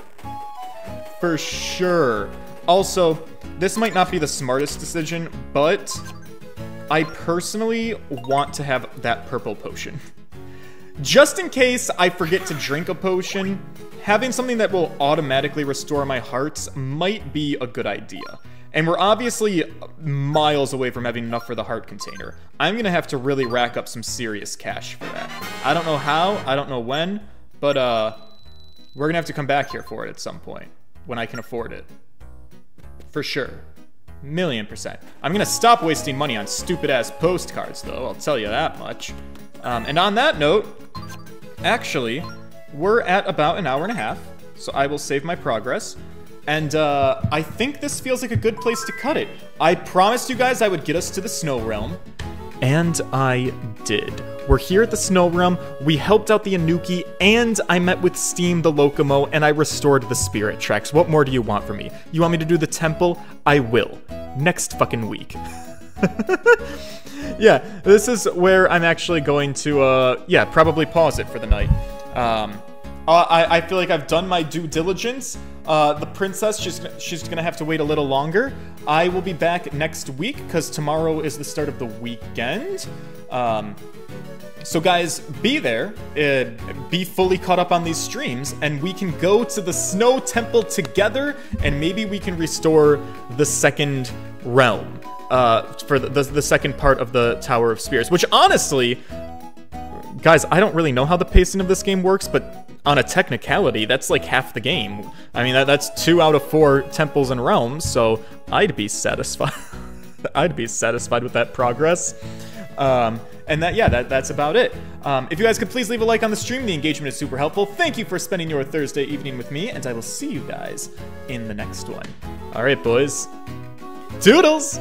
For sure. Also, this might not be the smartest decision, but I personally want to have that purple potion. Just in case I forget to drink a potion, having something that will automatically restore my hearts might be a good idea. And we're obviously miles away from having enough for the heart container. I'm gonna have to really rack up some serious cash for that. I don't know how, I don't know when, but uh, we're gonna have to come back here for it at some point, when I can afford it. For sure. Million percent. I'm gonna stop wasting money on stupid ass postcards, though, I'll tell you that much. Um, and on that note, actually, we're at about an hour and a half, so I will save my progress. And uh, I think this feels like a good place to cut it. I promised you guys I would get us to the Snow Realm, and I did. We're here at the Snow Realm, we helped out the Anouki, and I met with Steam the Locomo, and I restored the Spirit Tracks. What more do you want from me? You want me to do the temple? I will. Next fucking week. yeah, this is where I'm actually going to, uh, yeah, probably pause it for the night. Um, I, I feel like I've done my due diligence. Uh, the princess, she's, she's gonna have to wait a little longer. I will be back next week, because tomorrow is the start of the weekend. Um, so guys, be there, uh, be fully caught up on these streams, and we can go to the Snow Temple together, and maybe we can restore the second realm uh, for the, the, the second part of the Tower of Spirits, which honestly, guys, I don't really know how the pacing of this game works, but on a technicality, that's like half the game. I mean, that, that's two out of four temples and realms, so I'd be satisfied. I'd be satisfied with that progress. Um, and that, yeah, that, that's about it. Um, if you guys could please leave a like on the stream, the engagement is super helpful. Thank you for spending your Thursday evening with me, and I will see you guys in the next one. All right, boys. Toodles!